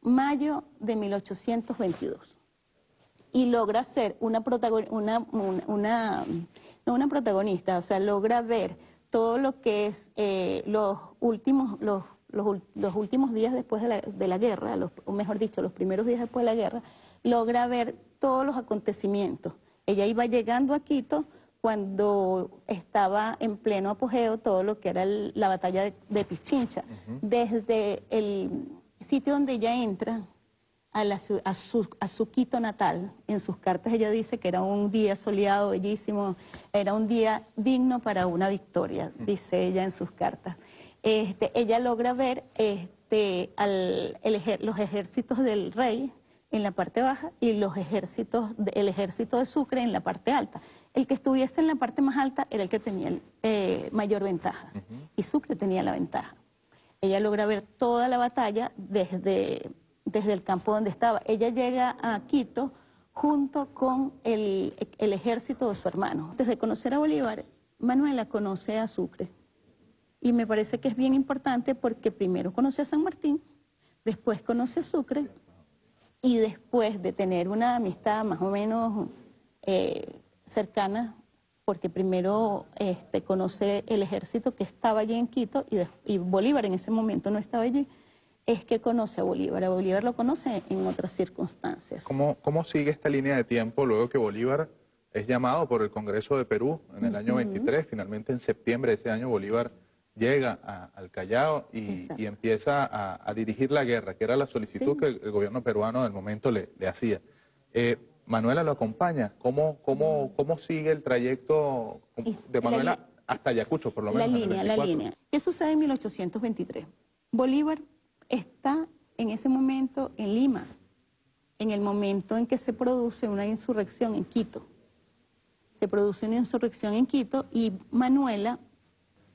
mayo de 1822 y logra ser una protagonista, o sea, logra ver todo lo que es eh, los, últimos, los, los, últimos días después de la, de la guerra, los, o mejor dicho, los primeros días después de la guerra, logra ver todos los acontecimientos. Ella iba llegando a Quito cuando estaba en pleno apogeo todo lo que era la batalla de, Pichincha. Desde el sitio donde ella entra, a, su, a, su, Quito natal. En sus cartas ella dice que era un día soleado, bellísimo, era un día digno para una victoria, dice ella en sus cartas. Este, ella logra ver este, los ejércitos del rey en la parte baja y los ejércitos, el ejército de Sucre en la parte alta. El que estuviese en la parte más alta era el que tenía eh, mayor ventaja y Sucre tenía la ventaja. Ella logra ver toda la batalla desde desde el campo donde estaba. Ella llega a Quito junto con el, ejército de su hermano. Desde conocer a Bolívar, Manuela conoce a Sucre. Y me parece que es bien importante porque primero conoce a San Martín, después conoce a Sucre y después de tener una amistad más o menos eh, cercana, porque primero este, conoce el ejército que estaba allí en Quito y Bolívar en ese momento no estaba allí, es que conoce a Bolívar. A Bolívar lo conoce en otras circunstancias. ¿Cómo, cómo sigue esta línea de tiempo luego que Bolívar es llamado por el Congreso de Perú en el año 23? Finalmente en septiembre de ese año Bolívar llega al Callao y, empieza a, dirigir la guerra, que era la solicitud que el, gobierno peruano del momento le, hacía. Eh, Manuela lo acompaña. ¿Cómo, cómo, cómo sigue el trayecto de Manuela hasta Ayacucho, por lo menos? La línea, la línea. ¿Qué sucede en 1823? Bolívar está en ese momento en Lima, en el momento en que se produce una insurrección en Quito. Se produce una insurrección en Quito y Manuela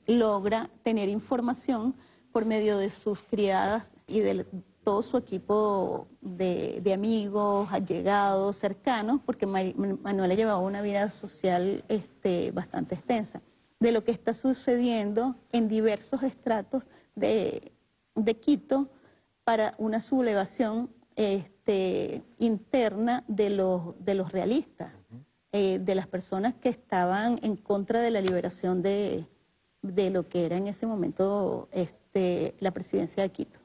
logra tener información por medio de sus criadas y de todo su equipo de, amigos, allegados, cercanos, porque Manuela llevaba una vida social este, bastante extensa, de lo que está sucediendo en diversos estratos de, de Quito para una sublevación este, interna de los, de los realistas, eh, de las personas que estaban en contra de la liberación de, lo que era en ese momento este, la presidencia de Quito.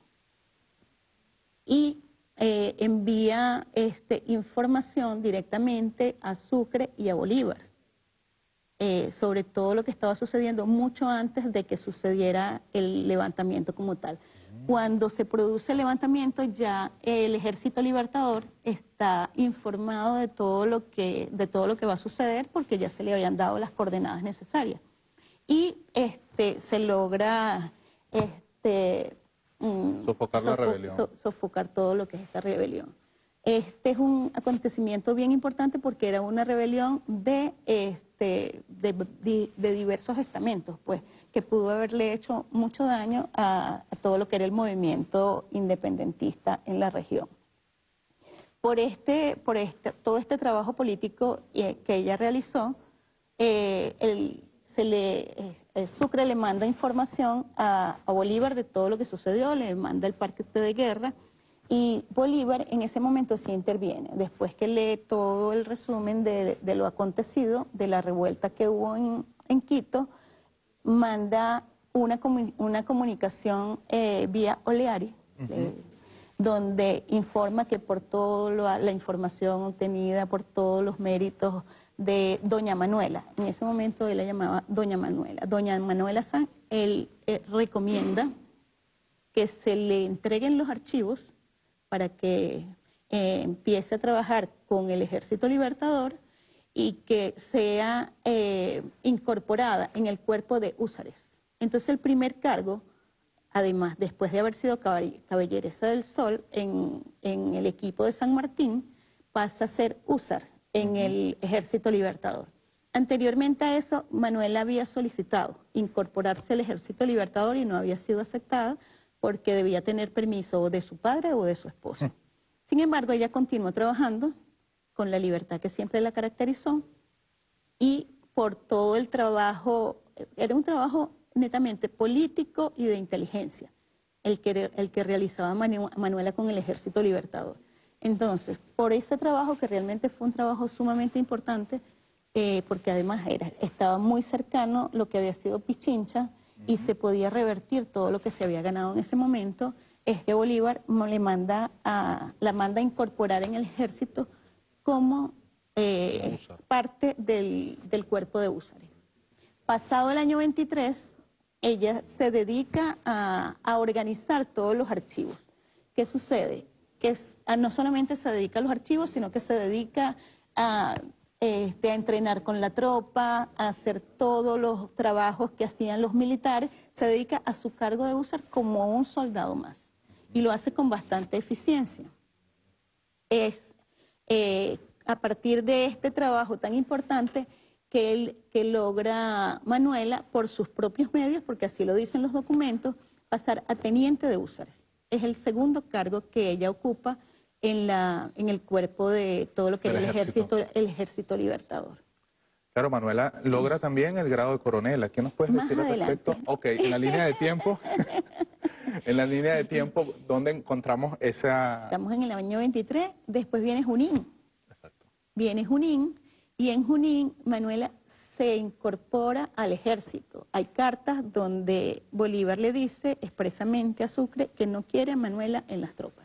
Y eh, envía este, información directamente a Sucre y a Bolívar eh, sobre todo lo que estaba sucediendo mucho antes de que sucediera el levantamiento como tal. Cuando se produce el levantamiento, ya el Ejército Libertador está informado de todo lo que, de todo lo que va a suceder porque ya se le habían dado las coordenadas necesarias. Y este, se logra este, mm, sofocar la rebelión. sofocar todo lo que es esta rebelión. Este es un acontecimiento bien importante porque era una rebelión de, este, de, diversos estamentos, pues, que pudo haberle hecho mucho daño a, todo lo que era el movimiento independentista en la región. Por, este, por este, todo este trabajo político eh, que ella realizó, eh, el, se le, eh, Sucre le manda información a, a Bolívar de todo lo que sucedió, le manda el parte de guerra y Bolívar en ese momento sí interviene, después que lee todo el resumen de, de lo acontecido, de la revuelta que hubo en, en Quito, manda una, una comunicación eh, vía Oleari, eh, donde informa que por toda la información obtenida, por todos los méritos de Doña Manuela, en ese momento él la llamaba Doña Manuela, Doña Manuela San, él eh, recomienda que se le entreguen los archivos para que eh, empiece a trabajar con el Ejército Libertador y que sea eh, incorporada en el cuerpo de húsares. Entonces el primer cargo, además, después de haber sido caball- caballeresa del Sol en, en el equipo de San Martín, pasa a ser húsar en el Ejército Libertador. Anteriormente a eso, Manuela había solicitado incorporarse al Ejército Libertador y no había sido aceptada porque debía tener permiso de su padre o de su esposo. Sin embargo, ella continuó trabajando con la libertad que siempre la caracterizó y por todo el trabajo, era un trabajo netamente político y de inteligencia, el que, el que realizaba Manu- Manuela con el Ejército Libertador. Entonces, por ese trabajo, que realmente fue un trabajo sumamente importante, eh, porque además era, estaba muy cercano lo que había sido Pichincha y se podía revertir todo lo que se había ganado en ese momento, es que Bolívar le manda a, la manda a incorporar en el ejército como eh, parte del, del cuerpo de húsares. Pasado el año 23, ella se dedica a, a organizar todos los archivos. ¿Qué sucede? Que es- a- no solamente se dedica a los archivos, sino que se dedica a, este, a entrenar con la tropa, a hacer todos los trabajos que hacían los militares, se dedica a su cargo de usar como un soldado más. Y lo hace con bastante eficiencia es eh, a partir de este trabajo tan importante que, él, que logra Manuela por sus propios medios, porque así lo dicen los documentos, pasar a teniente de húsares. Es el segundo cargo que ella ocupa en, la, en el cuerpo de todo lo que era el ejército. ejército, el ejército libertador. Claro, Manuela logra también el grado de coronela. ¿Qué nos puedes Más decir al adelante. respecto? Ok, en la línea de tiempo, en la línea de tiempo, ¿dónde encontramos esa... Estamos en el año 23, después viene Junín. Exacto. Viene Junín y en Junín Manuela se incorpora al ejército. Hay cartas donde Bolívar le dice expresamente a Sucre que no quiere a Manuela en las tropas,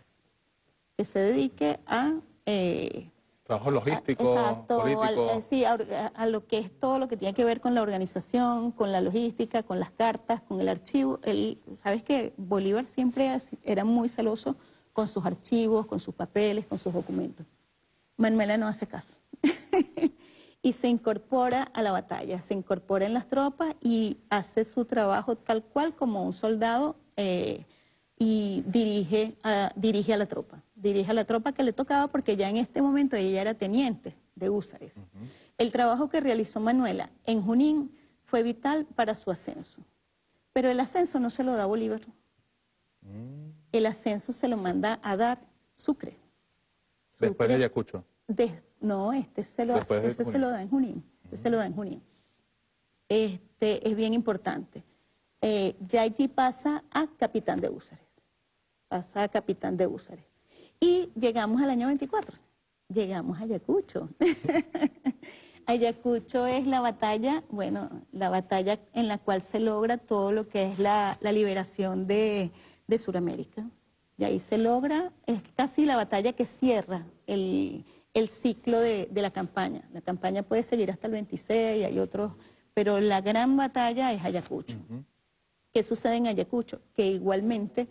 que se dedique a... eh, Trabajo logístico, Exacto, al- político. eh, sí, a, a lo que es todo lo que tiene que ver con la organización, con la logística, con las cartas, con el archivo. Él, Sabes que Bolívar siempre era muy celoso con sus archivos, con sus papeles, con sus documentos. Manuela no hace caso. y se incorpora a la batalla, se incorpora en las tropas y hace su trabajo tal cual como un soldado eh, y dirige a, dirige a la tropa. Dirige a la tropa que le tocaba porque ya en este momento ella era teniente de húsares. El trabajo que realizó Manuela en Junín fue vital para su ascenso. Pero el ascenso no se lo da Bolívar. El ascenso se lo manda a dar Sucre. Después de Ayacucho. de- no, este se lo, de este se lo da en Junín. Este se lo da en Junín. Este es bien importante. Eh, ya allí pasa a capitán de húsares. Pasa a capitán de húsares. Y llegamos al año 24. Llegamos a Ayacucho. Ayacucho es la batalla, bueno, la batalla en la cual se logra todo lo que es la, la liberación de, de Sudamérica. Y ahí se logra, es casi la batalla que cierra el, el ciclo de, de la campaña. La campaña puede seguir hasta el 26, hay otros, pero la gran batalla es Ayacucho. ¿Qué sucede en Ayacucho? Que igualmente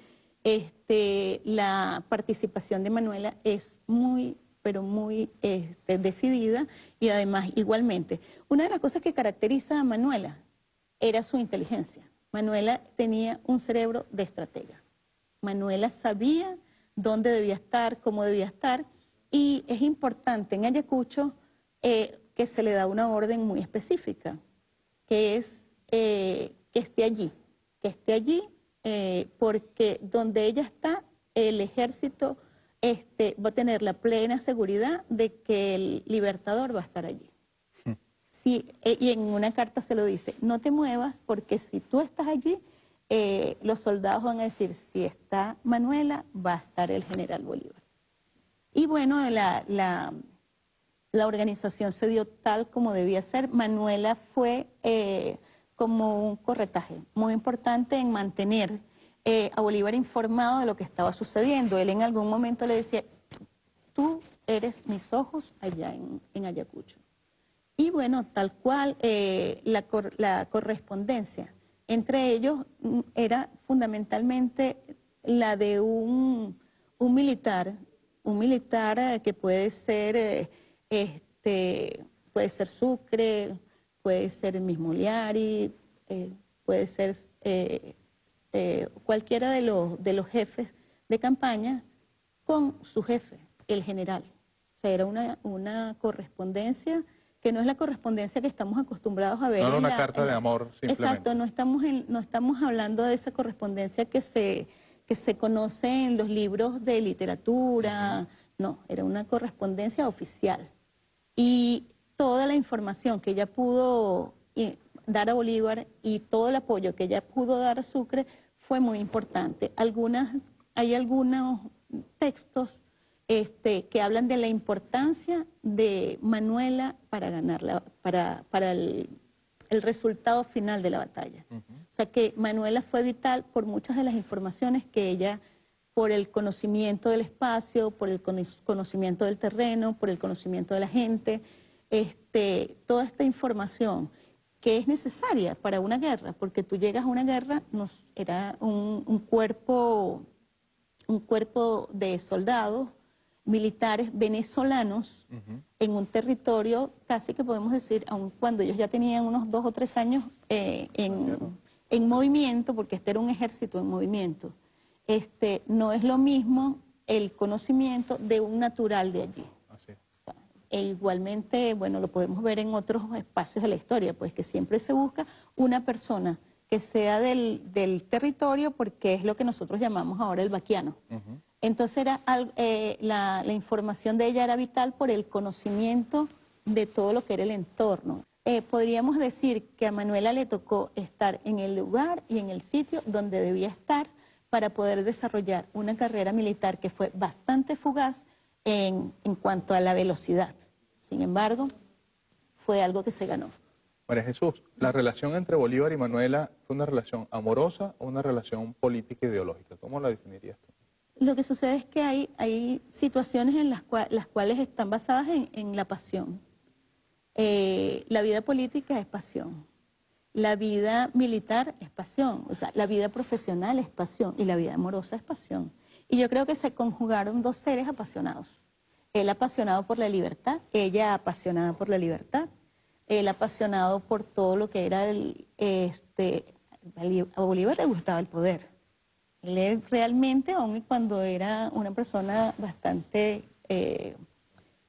este, la participación de Manuela es muy, pero muy este, decidida y además igualmente. Una de las cosas que caracteriza a Manuela era su inteligencia. Manuela tenía un cerebro de estratega. Manuela sabía dónde debía estar, cómo debía estar, y es importante en Ayacucho eh, que se le da una orden muy específica, que es eh, que esté allí, que esté allí, eh, porque donde ella está, el ejército este, va a tener la plena seguridad de que el libertador va a estar allí. si, eh, y en una carta se lo dice, no te muevas porque si tú estás allí, eh, los soldados van a decir, si está Manuela, va a estar el general Bolívar. Y bueno, la, la, la organización se dio tal como debía ser. Manuela fue eh, como un corretaje muy importante en mantener eh, a Bolívar informado de lo que estaba sucediendo. Él en algún momento le decía, tú eres mis ojos allá en, Ayacucho. Y bueno, tal cual, eh, la, cor- la correspondencia entre ellos mm, era fundamentalmente la de un, un militar, un militar eh, que puede ser, este, puede ser Sucre, puede ser el mismo Liari, eh, puede ser eh, eh, cualquiera de los, de los jefes de campaña con su jefe, el general. O sea, era una, una correspondencia que no es la correspondencia que estamos acostumbrados a ver. No era una la- carta en de amor, simplemente. Exacto, no estamos, en- no estamos hablando de esa correspondencia que se, que se conoce en los libros de literatura, no, era una correspondencia oficial. Y toda la información que ella pudo eh, dar a Bolívar y todo el apoyo que ella pudo dar a Sucre fue muy importante. Algunas, hay algunos textos este, que hablan de la importancia de Manuela para ganar la- para, para el, el resultado final de la batalla. O sea que Manuela fue vital por muchas de las informaciones que ella, por el conocimiento del espacio, por el cono- conocimiento del terreno, por el conocimiento de la gente, este, toda esta información que es necesaria para una guerra, porque tú llegas a una guerra, nos, era un, un cuerpo un cuerpo de soldados militares venezolanos en un territorio casi que podemos decir, aun cuando ellos ya tenían unos dos o tres años eh, en, en movimiento, porque este era un ejército en movimiento, este, no es lo mismo el conocimiento de un natural de allí. E igualmente, bueno, lo podemos ver en otros espacios de la historia, pues que siempre se busca una persona que sea del, del territorio, porque es lo que nosotros llamamos ahora el vaquiano. Entonces era eh, la, la información de ella era vital por el conocimiento de todo lo que era el entorno. Eh, podríamos decir que a Manuela le tocó estar en el lugar y en el sitio donde debía estar para poder desarrollar una carrera militar que fue bastante fugaz en, en cuanto a la velocidad. Sin embargo, fue algo que se ganó. María Jesús, ¿la relación entre Bolívar y Manuela fue una relación amorosa o una relación política ideológica? ¿Cómo la definirías tú? Lo que sucede es que hay, hay situaciones en las, cua- las cuales están basadas en, en la pasión. Eh, la vida política es pasión. La vida militar es pasión. O sea, la vida profesional es pasión. Y la vida amorosa es pasión. Y yo creo que se conjugaron dos seres apasionados. Él apasionado por la libertad, ella apasionada por la libertad. Él apasionado por todo lo que era el, este, a Bolívar le gustaba el poder. Él realmente, aun cuando era una persona bastante eh,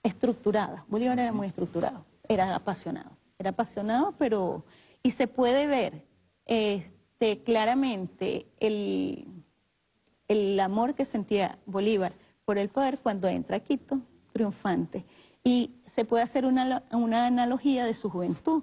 estructurada, Bolívar era muy estructurado, era apasionado, era apasionado, pero, y se puede ver este, claramente el, el amor que sentía Bolívar por el poder cuando entra a Quito, triunfante. Y se puede hacer una, una analogía de su juventud,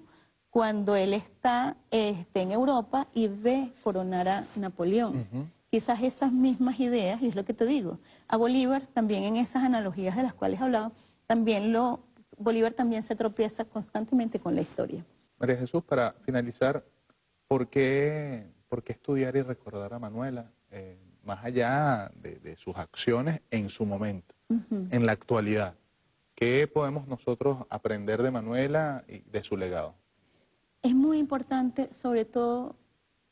cuando él está este, en Europa y ve coronar a Napoleón. Quizás esas mismas ideas, y es lo que te digo, a Bolívar también en esas analogías de las cuales hablaba, también lo, Bolívar también se tropieza constantemente con la historia. María Jesús, para finalizar, ¿por qué, por qué estudiar y recordar a Manuela, eh, más allá de, de sus acciones en su momento, en la actualidad? ¿Qué podemos nosotros aprender de Manuela y de su legado? Es muy importante, sobre todo,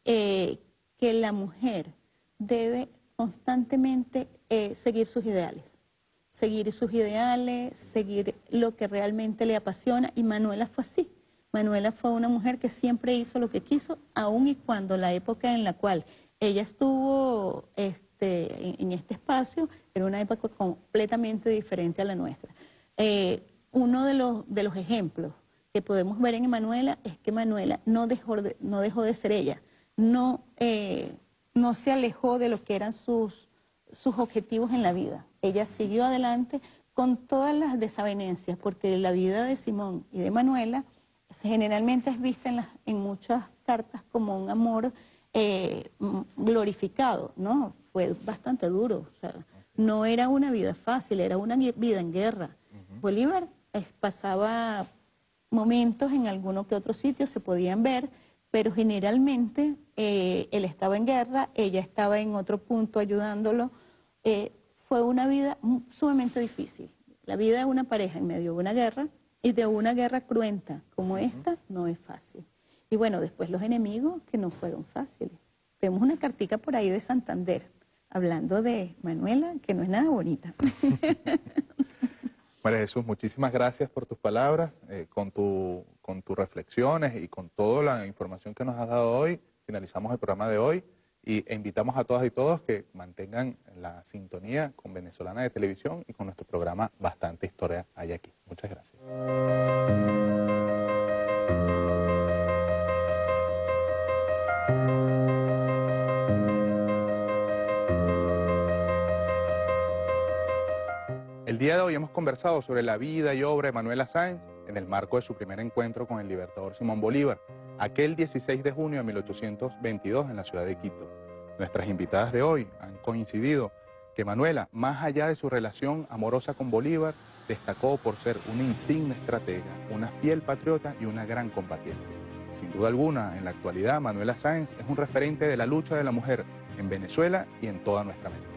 eh, que la mujer debe constantemente eh, seguir sus ideales, seguir sus ideales, seguir lo que realmente le apasiona. Y Manuela fue así. Manuela fue una mujer que siempre hizo lo que quiso, aun y cuando la época en la cual ella estuvo este, en, este espacio era una época completamente diferente a la nuestra. Eh, uno de los, de los ejemplos que podemos ver en Manuela es que Manuela no dejó de, no dejó de ser ella, no, eh, no se alejó de lo que eran sus, sus objetivos en la vida. Ella siguió adelante con todas las desavenencias, porque la vida de Simón y de Manuela generalmente es vista en, las, en muchas cartas como un amor eh, glorificado, ¿no? Fue bastante duro, o sea, no era una vida fácil, era una vida en guerra. Bolívar pasaba momentos en alguno que otro sitio, se podían ver, pero generalmente eh, él estaba en guerra, ella estaba en otro punto ayudándolo. Eh, fue una vida sumamente difícil. La vida de una pareja en medio de una guerra y de una guerra cruenta como esta no es fácil. Y bueno, después los enemigos que no fueron fáciles. Tenemos una cartica por ahí de Santander, hablando de Manuela, que no es nada bonita. María Jesús, muchísimas gracias por tus palabras, eh, con, tu, con tus reflexiones y con toda la información que nos has dado hoy. Finalizamos el programa de hoy y, e invitamos a todas y todos que mantengan la sintonía con Venezolana de Televisión y con nuestro programa Bastante Historia hay aquí. Muchas gracias. Día de hoy hemos conversado sobre la vida y obra de Manuela Sáenz en el marco de su primer encuentro con el libertador Simón Bolívar, aquel 16 de junio de 1822 en la ciudad de Quito. Nuestras invitadas de hoy han coincidido que Manuela, más allá de su relación amorosa con Bolívar, destacó por ser una insigne estratega, una fiel patriota y una gran combatiente. Sin duda alguna, en la actualidad, Manuela Sáenz es un referente de la lucha de la mujer en Venezuela y en toda nuestra América.